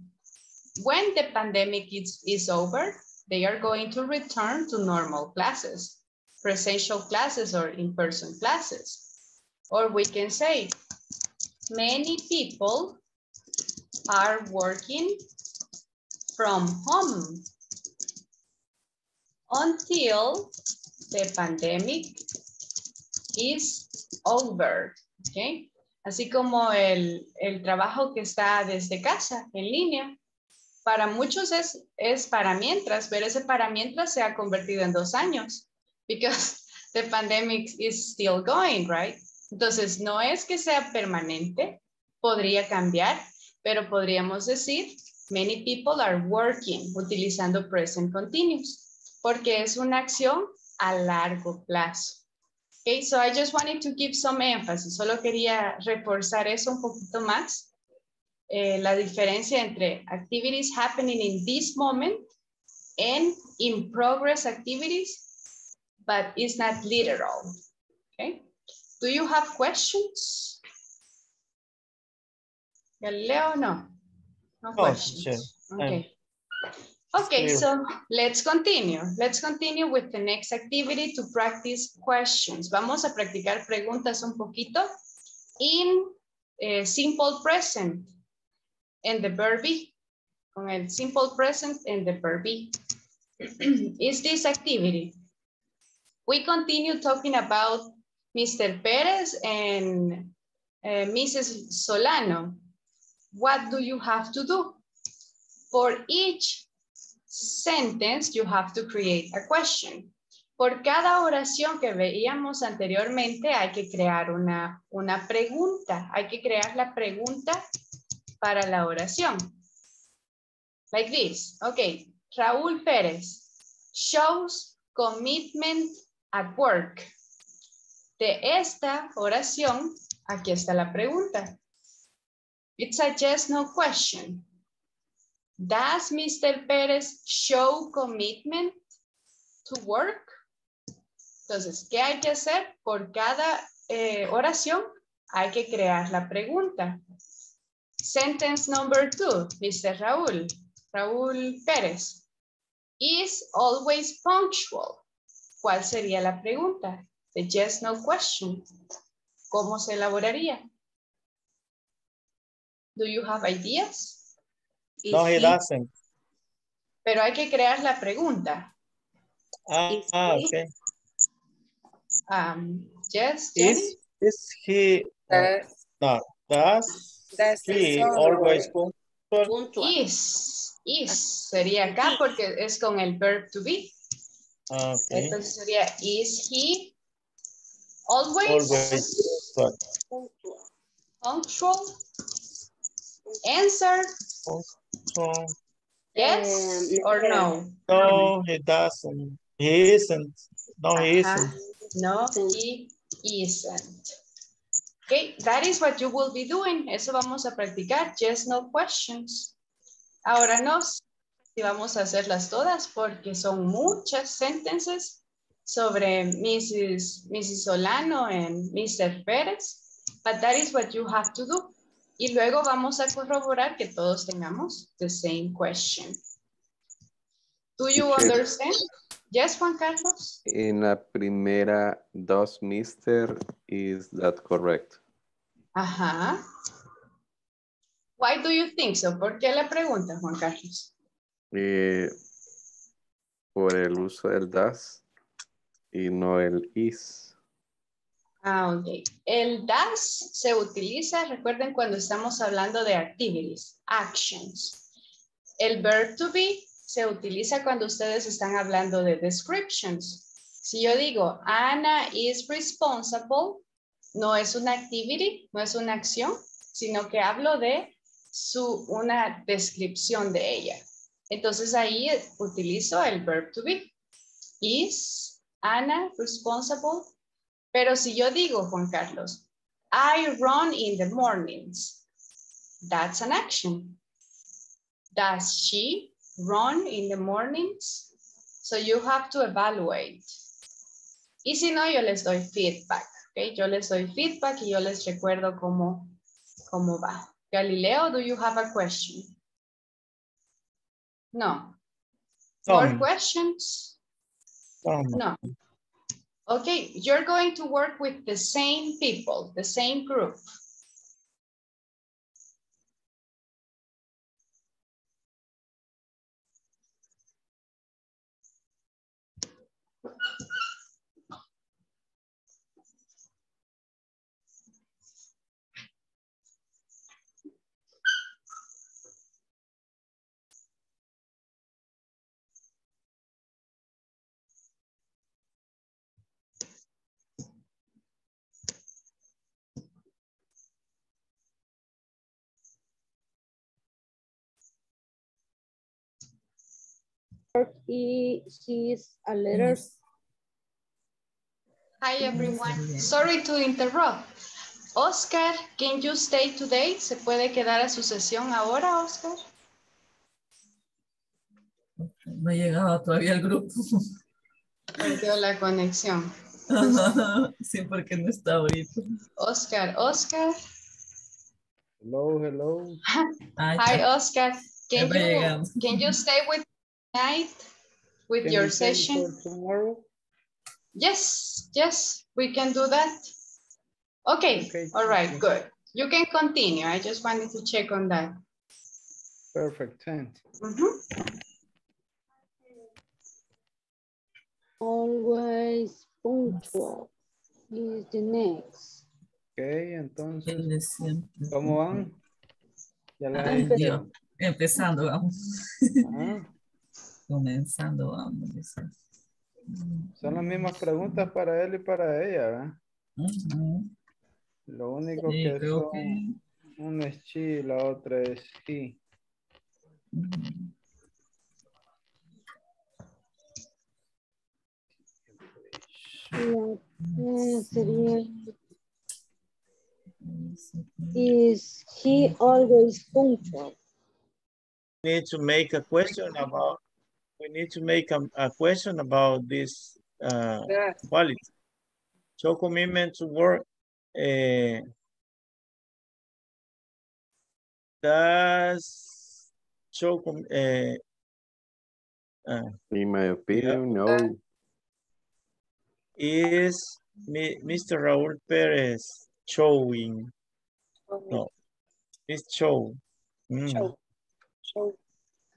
S1: When the pandemic is, is over, they are going to return to normal classes, presential classes or in-person classes. Or we can say, many people are working from home until the pandemic is over, ¿ok? Así como el, el trabajo que está desde casa, en línea, para muchos es, es para mientras, pero ese para mientras se ha convertido en dos años, because the pandemic is still going, right? Entonces, no es que sea permanente, podría cambiar, pero podríamos decir, many people are working, utilizando present continuous, porque es una acción a largo plazo. Okay, so I just wanted to give some emphasis, solo quería reforzar eso un poquito más. Eh, la diferencia entre activities happening in this moment and in progress activities, but it's not literal. Okay. Do you have questions? Leo, no. No
S15: No,
S1: questions.
S15: sure.
S1: Okay. Okay,
S15: clear.
S1: so let's continue. Let's continue with the next activity to practice questions. Vamos a practicar preguntas un poquito in eh, simple present and the verb be. Con el simple present and the verb be. Is this activity? We continue talking about Mr. Perez and uh, Mrs. Solano. What do you have to do? For each sentence, you have to create a question. Por cada oración que veíamos anteriormente, hay que crear una, una pregunta. Hay que crear la pregunta para la oración. Like this. Ok. Raúl Pérez shows commitment at work. De esta oración, aquí está la pregunta. It's a yes, no question. Does Mr. Pérez show commitment to work? Entonces, ¿qué hay que hacer? Por cada eh, oración hay que crear la pregunta. Sentence number two, Mr. Raúl. Raúl Pérez. Is always punctual. ¿Cuál sería la pregunta? The yes, no question. ¿Cómo se elaboraría? Do you have ideas?
S15: No, he
S1: Is
S15: doesn't.
S1: Pero hay que crear la pregunta.
S15: Ah,
S1: Is
S15: ah,
S1: he-
S15: okay.
S1: Um, yes,
S15: Is,
S1: Jenny?
S15: is he, uh, no, does
S17: Does
S15: he
S17: he
S15: always punctual?
S1: Is, is sería acá porque es con el verb to be.
S15: Ah, Okay,
S1: Entonces sería, is he always,
S15: always,
S1: punctual? Answer, yes
S2: Um,
S1: or no?
S15: No, he doesn't. He isn't. No, he isn't.
S1: No, he isn't. Okay, that is what you will be doing. Eso vamos a practicar. Yes, no questions. Ahora no sé si vamos a hacerlas todas porque son muchas sentences sobre Mrs. Mrs. Solano and Mr. Pérez. But that is what you have to do. Y luego vamos a corroborar que todos tengamos the same question. Do you understand? Yes, Juan Carlos?
S7: En la primera, does Mr. Is that correct?
S1: Ajá. Why do you think so? ¿Por qué la pregunta, Juan Carlos?
S7: Eh, por el uso del does y no el is.
S1: Ah, ok. El does se utiliza, recuerden, cuando estamos hablando de activities, actions. El verb to be se utiliza cuando ustedes están hablando de descriptions. Si yo digo, Ana is responsible, no es una activity, no es una acción, sino que hablo de su, una descripción de ella. Entonces ahí utilizo el verb to be. Is Ana responsible? Pero si yo digo, Juan Carlos, I run in the mornings, that's an action. Does she run in the mornings? So you have to evaluate. Y si no, yo les doy feedback. Okay? Yo les doy feedback y yo les recuerdo cómo, cómo va. Galileo, do you have a question? No. More questions? No. Okay, you're going to work with the same people, the same group.
S16: He, she's a letter.
S1: Hi everyone. Sorry to interrupt. Oscar, can you stay today? ¿Se puede quedar a su sesión ahora, Oscar?
S18: No ha llegado todavía el grupo.
S1: Perdió la conexión.
S18: sí, porque no está ahorita.
S1: Oscar, Oscar.
S5: Hello, hello.
S1: Hi, Oscar. Can you, can you stay with night with
S5: Can
S1: your
S5: we
S1: session?
S5: tomorrow?
S1: Yes, yes, we can do that. Okay, all right, good. You can continue. I just wanted to check on that.
S5: Perfect, thanks.
S16: Always punctual is the next.
S5: Ok, entonces, ¿cómo van? Ya la
S18: Ay,
S5: hice.
S18: Dios. Empezando, vamos.
S5: Ah,
S18: Comenzando, vamos. dice.
S5: son las mismas preguntas para él y para ella, ¿verdad?
S18: Ujú.
S5: Lo único
S18: Sí,
S5: que
S18: creo
S5: son,
S18: que-
S5: una es y la otra es he.
S16: La- eh, sería, is he always punctual?
S15: need to make a question about, we need to make a, a question about this uh, quality. Show commitment to work. Uh, does show, com- uh, uh,
S7: In my opinion, no.
S15: is Mi- Mr. Raúl Perez showing? No, it's show. Mm.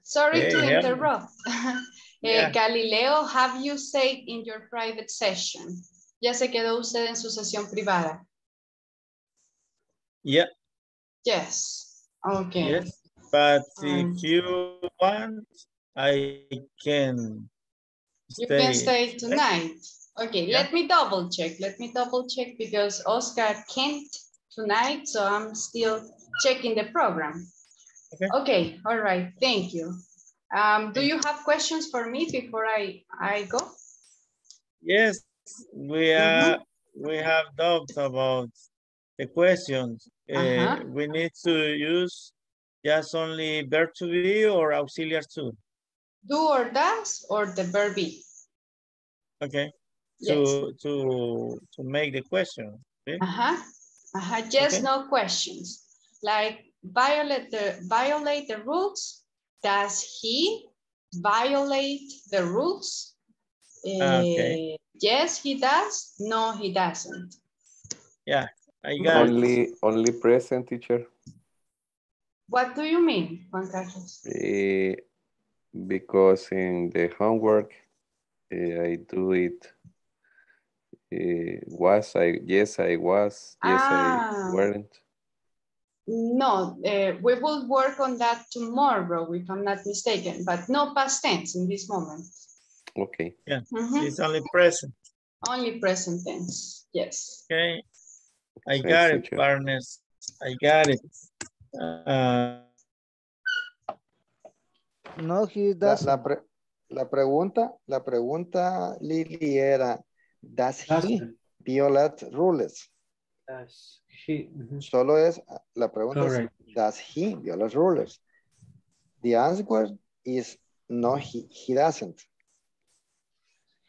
S1: Sorry
S15: Hey,
S1: to interrupt. Eh,
S15: Yeah.
S1: Galileo, have you said in your private session? Ya se quedó usted en su sesión privada.
S15: Yeah,
S1: Yes. Okay.
S15: yes, but
S1: Um,
S15: if you want, I can
S1: You
S15: stay.
S1: can stay tonight. Okay,
S15: Yeah.
S1: let me double check. Let me double check because Oscar can't tonight, so I'm still checking the program.
S15: Okay.
S1: Okay, all right, thank you. Um, do you have questions for me before I, I go?
S15: Yes, we are, we have doubts about the questions. Uh,
S1: Uh-huh.
S15: we need to use just only verb to be or auxiliary to,
S1: Do or does or the verb be?
S15: okay?
S1: Yes.
S15: To, to, to make the question, okay?
S1: Uh-huh, uh-huh, just
S15: Okay.
S1: no questions. Like violate the, violate the rules. Does he violate the rules?
S15: Okay.
S1: Eh, yes, he does. No, he doesn't.
S15: Yeah, I got
S7: Only,
S15: it.
S7: only present teacher.
S1: What do you mean, Juan Carlos?
S7: Eh, because in the homework, eh, I do it. eh, was I, yes, I was, yes,
S1: Ah.
S7: I weren't.
S1: No, uh, we will work on that tomorrow, if I'm not mistaken, but no past tense in this moment.
S7: Okay.
S15: Yeah,
S1: Mhm.
S15: it's only present.
S1: Only present tense, yes.
S15: Okay. I
S7: Thanks,
S15: got it,
S7: teacher.
S15: partners. I got it. Uh,
S4: No, he doesn't.
S10: la, pre- la pregunta, la pregunta, Lily, era, does he violate rules?
S5: Does he?
S10: Solo es, la pregunta
S5: Correct.
S10: es, does he violate rules? The answer is, no, he, he doesn't.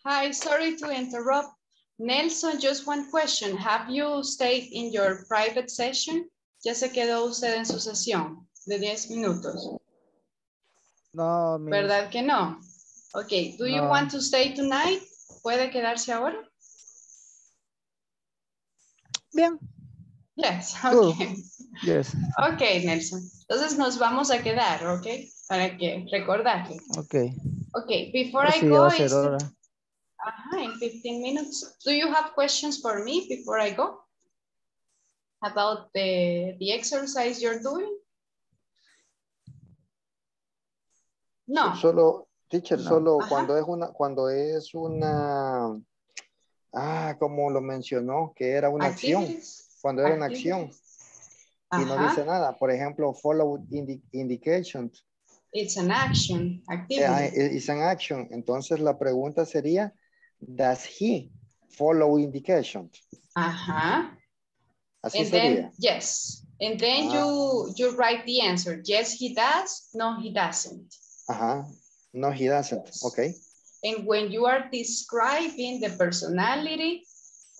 S1: Hi, sorry to interrupt. Nelson, just one question. Have you stayed in your private session? Ya se quedó usted en su sesión de 10 minutos.
S4: No, miss.
S1: ¿Verdad que no? Ok, do you want to stay tonight? ¿Puede quedarse ahora?
S4: Bien.
S1: Yes,
S4: Good.
S1: ok.
S4: Yes.
S1: Ok, Nelson. Entonces nos vamos a quedar, ok? Para que recordarle.
S4: Okay.
S1: Ok, before I go, in 15 minutes. Do you have questions for me before I go? About the, the exercise you're doing? No.
S10: Solo, teacher,
S4: No.
S10: solo
S1: Ajá.
S10: cuando es una, cuando es una, ah, como lo mencionó, que era una acción. Cuando era una acción y no dice nada, por ejemplo, follow indi- indications,
S1: It's an action,
S10: eh,
S1: activity.
S10: is an action, entonces la pregunta sería, does he follow indications?
S1: Ajá.
S10: Así
S1: And
S10: sería.
S1: then, yes. And then
S10: Ah.
S1: you, you write the answer. Yes, he does. No, he doesn't.
S10: Ajá, no, he doesn't, okay.
S1: And when you are describing the personality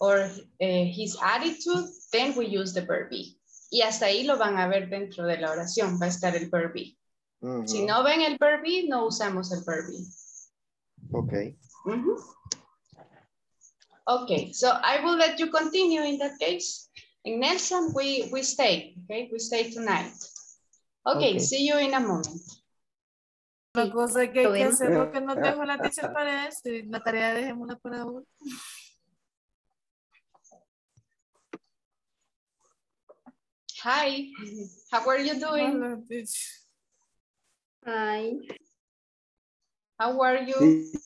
S1: or eh, his attitude, then we use the verb be. Y hasta ahí lo van a ver dentro de la oración, va a estar el verb be.
S10: Ujú,
S1: Si no ven el verb be, no usamos el verb be.
S10: Ok,
S1: Mhm. Okay, so I will let you continue in that case. In Nelson, we, we stay, okay? We stay tonight. Okay,
S4: Okay.
S1: see you in a moment.
S8: La cosa que hay que hacer porque no tengo la teacher para eso y la tarea dejémosla para ahora.
S1: Hi, how are you doing?
S8: Hola, teacher.
S2: Ay,
S1: How are you?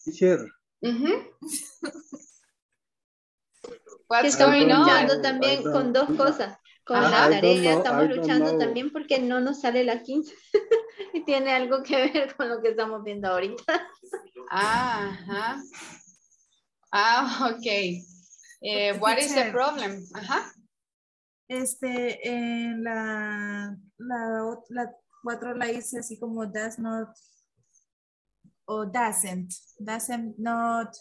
S12: Teacher,
S1: Mhm.
S2: que
S1: What's
S2: estamos
S1: going on?
S2: luchando también con dos cosas. Con
S1: Ajá.
S2: la tarea estamos luchando también porque no nos sale la 15. y tiene algo que ver con lo que estamos viendo ahorita.
S1: Ah, ajá. Ah, okay. Eh, what is the problem? Ajá.
S8: Este, en la, la, cuatro la hice así como does not o doesn't, doesn't not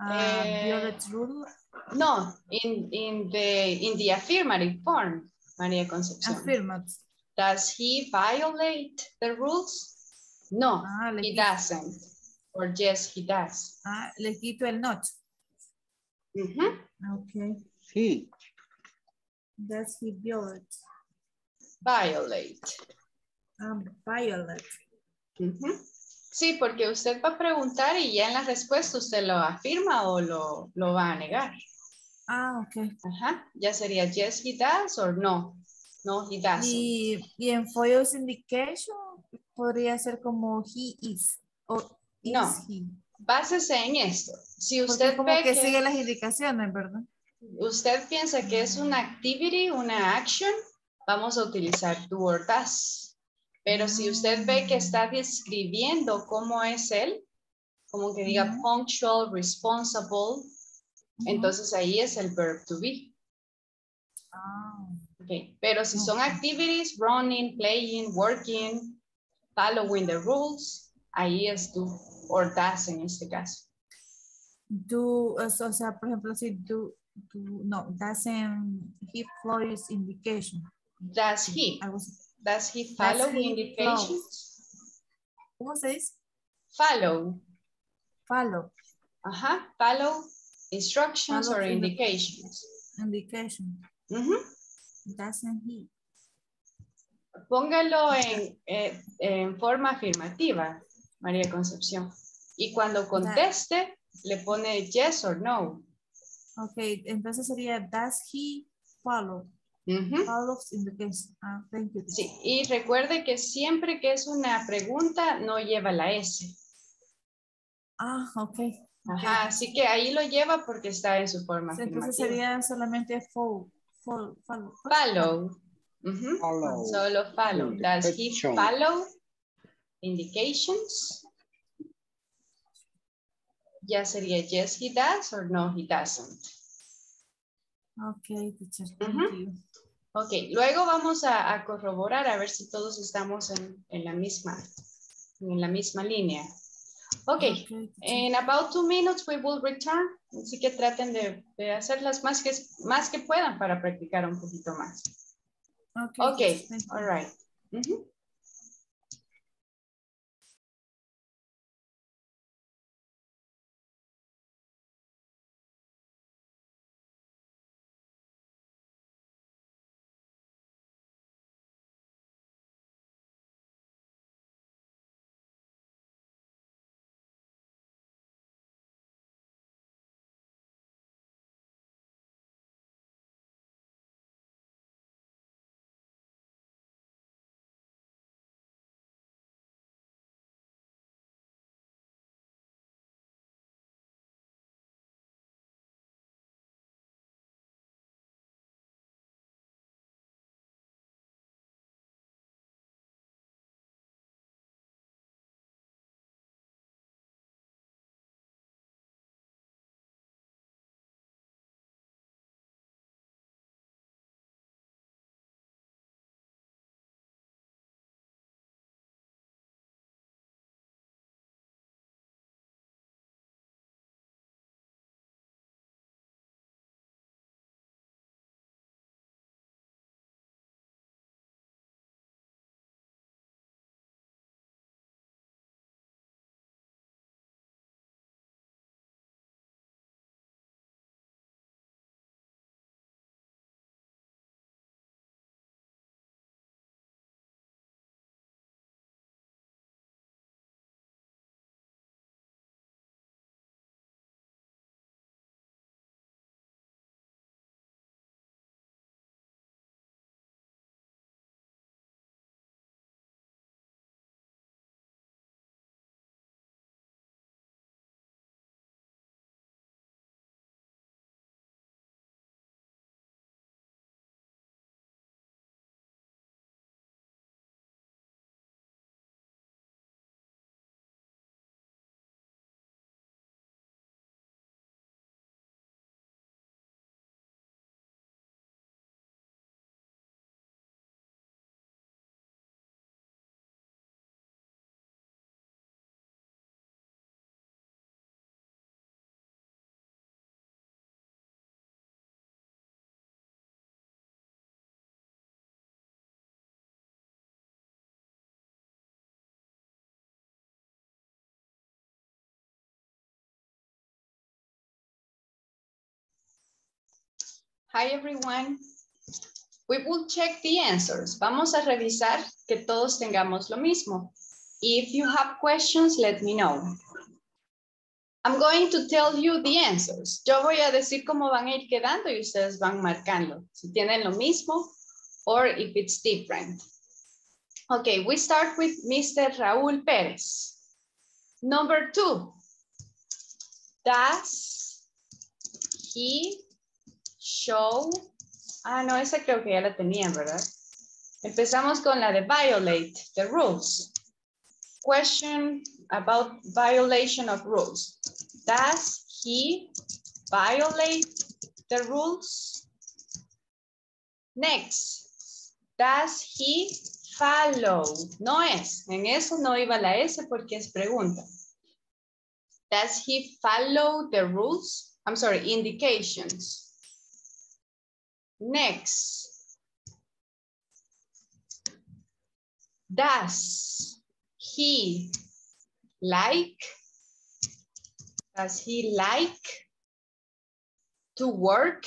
S8: uh,
S1: Eh,
S8: rule,
S1: No, in, in the, in the affirmative form, María Concepción.
S8: affirmative.
S1: Does he violate the rules? No,
S8: Ah,
S1: he
S8: quito,
S1: doesn't. Or yes, he does.
S8: ah, le quito el not. Okay.
S12: he,
S8: Does he violate?
S1: Violate.
S8: Um, violate.
S1: Ujú. Sí, porque usted va a preguntar y ya en la respuesta usted lo afirma o lo, lo va a negar.
S8: Ah, ok.
S1: Ajá. Ya sería yes, he does or no. No, he doesn't.
S8: Y, y en FOIOS indication podría ser como he is o is
S1: No.
S8: he.
S1: Básese en esto. Si
S8: Porque
S1: usted
S8: como
S1: ve
S8: que,
S1: que
S8: sigue las indicaciones, ¿verdad?
S1: Usted piensa que es una activity, una action, vamos a utilizar do or does. Pero si usted ve que está describiendo cómo es él, como que diga punctual, responsible, entonces ahí es el verb to be.
S8: Ah,
S1: Okay. Pero si son activities, running, playing, working, following the rules, ahí es do or does en este caso.
S8: do, o sea, o sea, por ejemplo, si do, do no, doesn't he follows indication.
S1: Does he? Does he follow
S8: Does he
S1: indications?
S8: ¿Cómo se dice?
S1: Follow.
S8: Follow.
S1: Ajá, follow instructions
S8: Follow
S1: or indications.
S8: Indication.
S1: Ujú.
S8: Doesn't he?
S1: Póngalo en, eh, en forma afirmativa, María Concepción. Y cuando conteste, le pone yes or no.
S8: Ok, entonces sería does he follow?
S1: Ujú.
S8: Follows indication. Ah, thank you.
S1: Sí, y recuerde que siempre que es una pregunta, no lleva la S.
S8: Ah, ok.
S1: Ajá, así que ahí lo lleva porque está en su forma
S8: Entonces
S1: afirmativa.
S8: sería solamente follow. Follow. follow.
S1: Follow.
S12: Follow.
S1: Solo follow. Does he follow indications? Ya sería yes he does or no he doesn't.
S8: Ok, teacher. Thank
S1: Ujú.
S8: you.
S1: Ok, luego vamos a, a corroborar a ver si todos estamos en, en la misma en la misma línea. Ok, in about two minutes we will return. Así que traten de, de hacerlas más que, más que puedan para practicar un poquito más.
S8: Ok,
S1: Ok,
S8: teacher, thank you.
S1: all right. Ujú. Hi everyone. We will check the answers. Vamos a revisar que todos tengamos lo mismo. If you have questions, let me know. I'm going to tell you the answers. Yo voy a decir cómo van a ir quedando y ustedes van marcando si tienen lo mismo or if it's different. Okay, we start with Mr. Raúl Pérez. Number two. Does he show? Ah, no, esa creo que ya la tenían, ¿verdad? Empezamos con la de violate the rules. Question about violation of rules. Does he violate the rules? Next, does he follow? No es, en eso no iba la S porque es pregunta. Does he follow the rules? I'm sorry, indications. Next. Does he like Does he like to work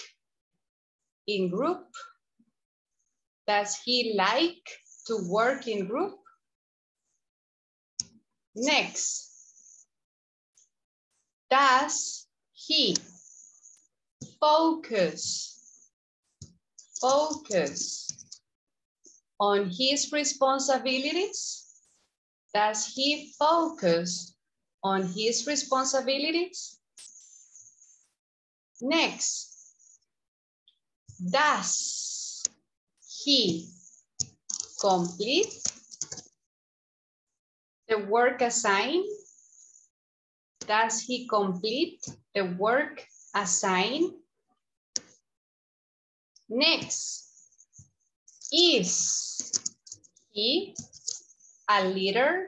S1: in group? Does he like to work in group? Next. Does he focus, focus on his responsibilities? Does he focus on his responsibilities? Next, does he complete the work assigned? Does he complete the work assigned? Next, is he a leader?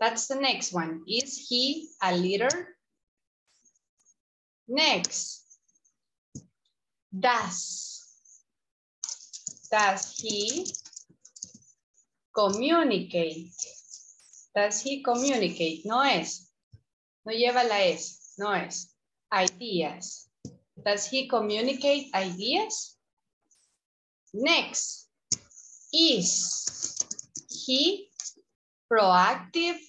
S1: That's the next one. Is he a leader? Next, does. Does he communicate? Does he communicate? No es. No lleva la S. No es. Ideas. Does he communicate ideas? Next, is he proactive?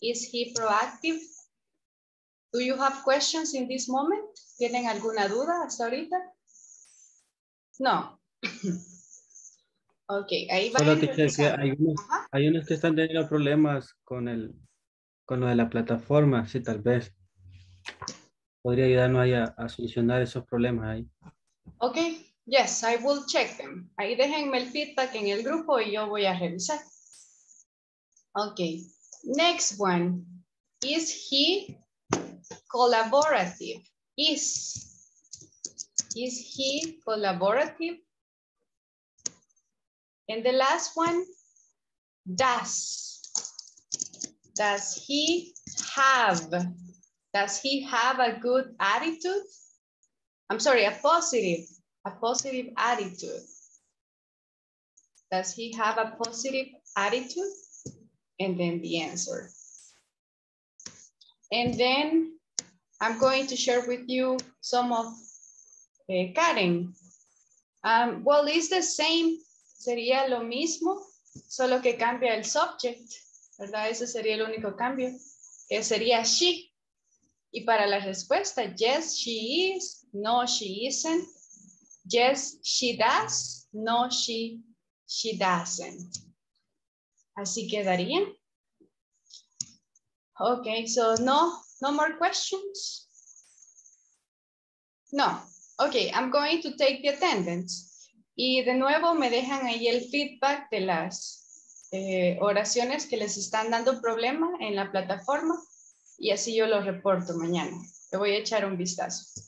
S1: Is he proactive? Do you have questions in this moment? ¿Tienen alguna duda hasta ahorita? No. ok, ahí va.
S11: Solo que hay, unos, hay unos que están teniendo problemas con el con lo de la plataforma, sí, tal vez podría ayudarnos a solucionar esos problemas ahí.
S1: Ok, yes, I will check them. Ahí déjenme el feedback en el grupo y yo voy a revisar. Ok, next one. Is he collaborative? Is, is he collaborative? And the last one, does. Does he have, does he have a good attitude? I'm sorry, a positive, a positive attitude. Does he have a positive attitude? And then the answer. And then I'm going to share with you some of uh, Karen. Um, well, it's the same, sería lo mismo, solo que cambia el subject. ¿verdad? Ese sería el único cambio, que sería she. Y para la respuesta, yes, she is, no, she isn't. Yes, she does, no, she, she doesn't. Así quedaría. Okay, so no, no more questions? No. Okay, I'm going to take the attendance. Y de nuevo me dejan ahí el feedback de las eh, oraciones que les están dando problema en la plataforma y así yo lo reporto mañana. Le voy a echar un vistazo.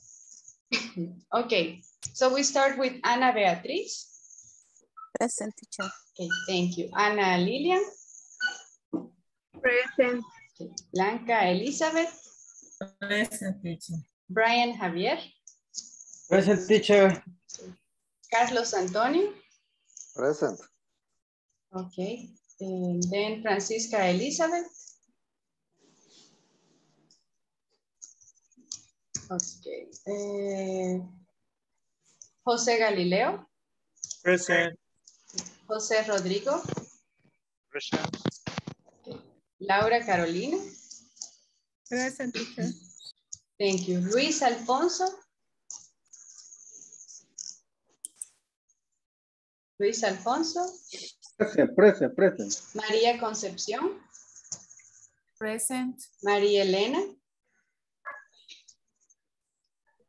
S1: ok, so we start with Ana Beatriz.
S14: Present teacher.
S1: Okay, thank you. Ana Lilian.
S13: Present.
S1: Blanca Elizabeth.
S18: Present teacher.
S1: Brian Javier.
S5: Present teacher.
S1: Carlos Antonio.
S9: Present.
S1: Okay, and then Francisca Elizabeth. Okay. Uh, Jose Galileo.
S20: Present.
S1: Jose Rodrigo.
S20: Present.
S1: Laura Carolina.
S19: Present teacher.
S1: Thank you. Luis Alfonso. Luis Alfonso.
S12: Present, present, present.
S1: María Concepción.
S8: Present.
S1: María Elena.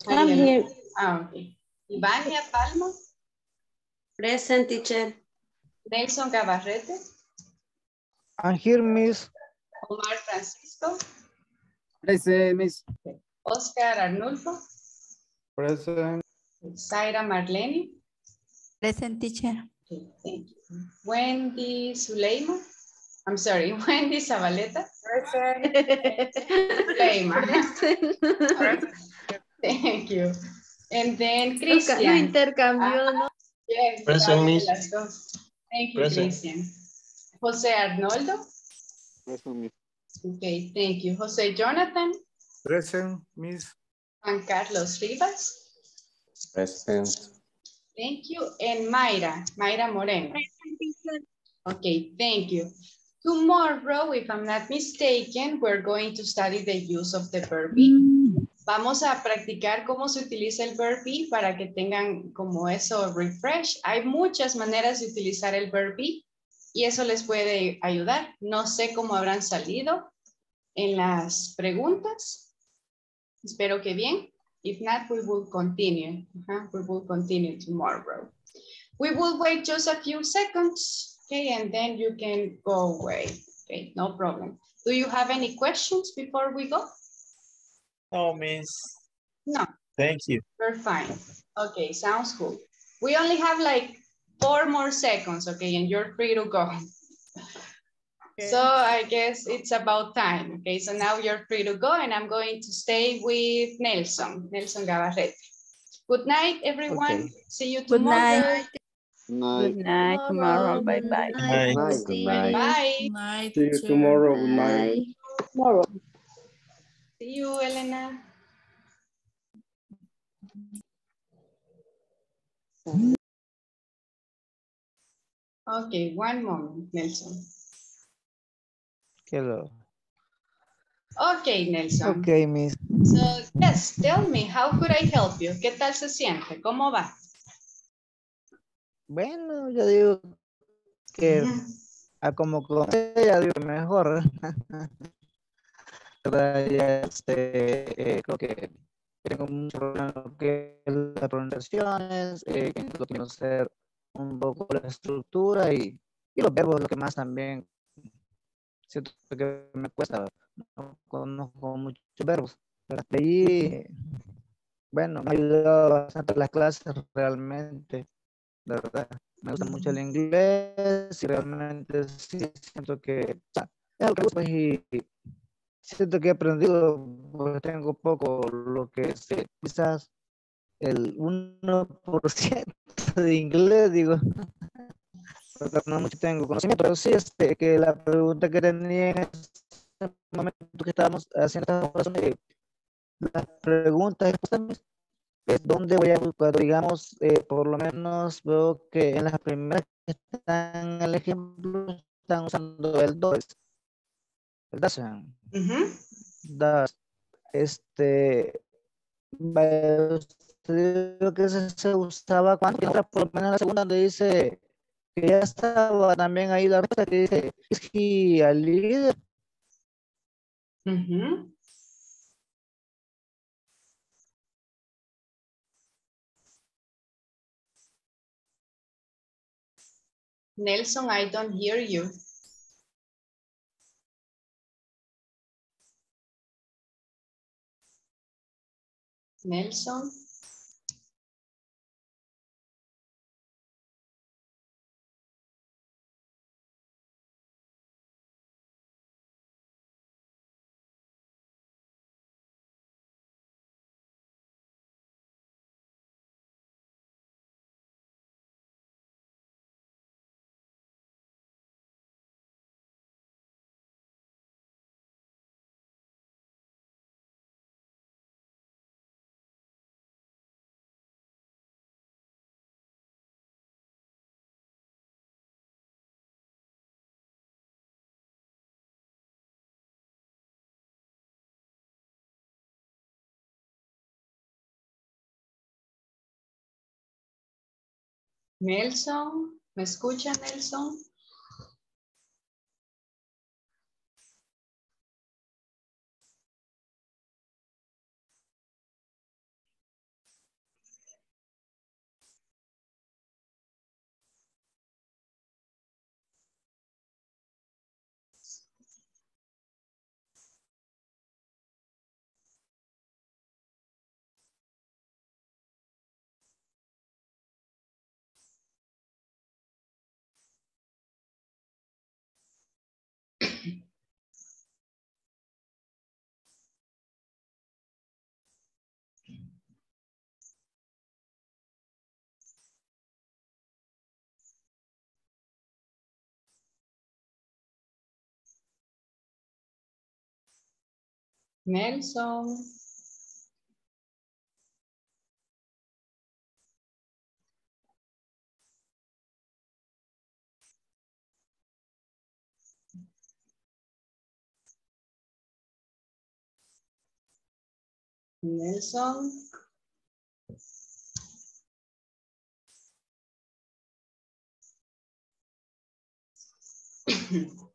S16: I'm here.
S1: Ah. Ivania Palma.
S16: Present teacher.
S1: Nelson Gabarrete.
S4: I'm here, miss.
S1: Omar Francisco.
S5: Present, miss.
S1: Oscar Arnulfo.
S5: Present.
S1: Zaira Marlene.
S21: Present teacher.
S1: Okay, thank you. Wendy Zuleima. I'm sorry, Wendy Zabaleta.
S17: Present.
S1: Thank you. And then
S2: Lo
S1: Christian.
S2: intercambió, ¿no?
S1: Yes,
S6: Present,
S1: las-
S6: miss.
S1: Thank you,
S6: Present.
S1: Christian. José Arnoldo.
S9: Present, miss.
S1: Okay, thank you. Jose Jonathan.
S20: Present, Miss.
S1: Juan Carlos Rivas.
S7: Present.
S1: Thank you. And Mayra, Mayra Moreno. Okay, thank you. Tomorrow, if I'm not mistaken, we're going to study the use of the verb be. Vamos a practicar cómo se utiliza el be para que tengan como eso refresh. Hay muchas maneras de utilizar el be y eso les puede ayudar. No sé cómo habrán salido en las preguntas. Espero que bien. If not, we will continue. We will continue tomorrow. We will wait just a few seconds, okay, and then you can go away. Okay, no problem. Do you have any questions before we go?
S15: No, miss.
S1: No.
S15: Thank you.
S1: We're fine. Okay, sounds good. We only have like four more seconds, okay, and you're free to go. Okay. So I guess it's about time. Okay, so now you're free to go and I'm going to stay with Nelson, Nelson Gabarrete. Good night, everyone.
S4: Okay.
S1: See you
S21: Good
S1: tomorrow.
S21: night.
S9: Night.
S21: Good night tomorrow. Bye bye.
S15: Night.
S7: Good night.
S1: Bye.
S8: Night,
S12: See you
S8: teacher.
S12: tomorrow. Good night.
S14: Tomorrow.
S1: See you, Elena. Okay, one moment, Nelson.
S4: Hello.
S1: Okay, Nelson.
S4: Okay, Miss.
S1: So, yes, tell me, how could I help you? ¿Qué tal se siente? ¿Cómo va?
S4: Bueno, yo digo que a como comencé, ya digo mejor. ¿Verdad? Ya este, eh, creo que tengo mucho problema con que las pronunciaciones, eh, lo hacer un poco la estructura y, y los verbos, lo que más también siento que me cuesta, no conozco muchos verbos. Pero hasta ahí, bueno, me ha ayudado bastante las clases realmente, de verdad. Me gusta mucho el inglés y realmente sí siento que o sea, es algo que y siento que he aprendido, pues tengo poco lo que sé, quizás el 1% de inglés, digo. Porque no mucho tengo conocimiento, pero sí este, que la pregunta que tenía en ese momento que estábamos haciendo las preguntas es donde voy a buscar, digamos, eh, por lo menos veo que en las primeras que están el ejemplo están usando el el doesn't, does, este, creo que se, se usaba cuando, por lo menos en la segunda donde dice que ya estaba también ahí la respuesta que dice, is he a leader?
S1: Ujú. Nelson, I don't hear you. Nelson. Nelson, ¿me escucha Nelson? Nelson. Nelson.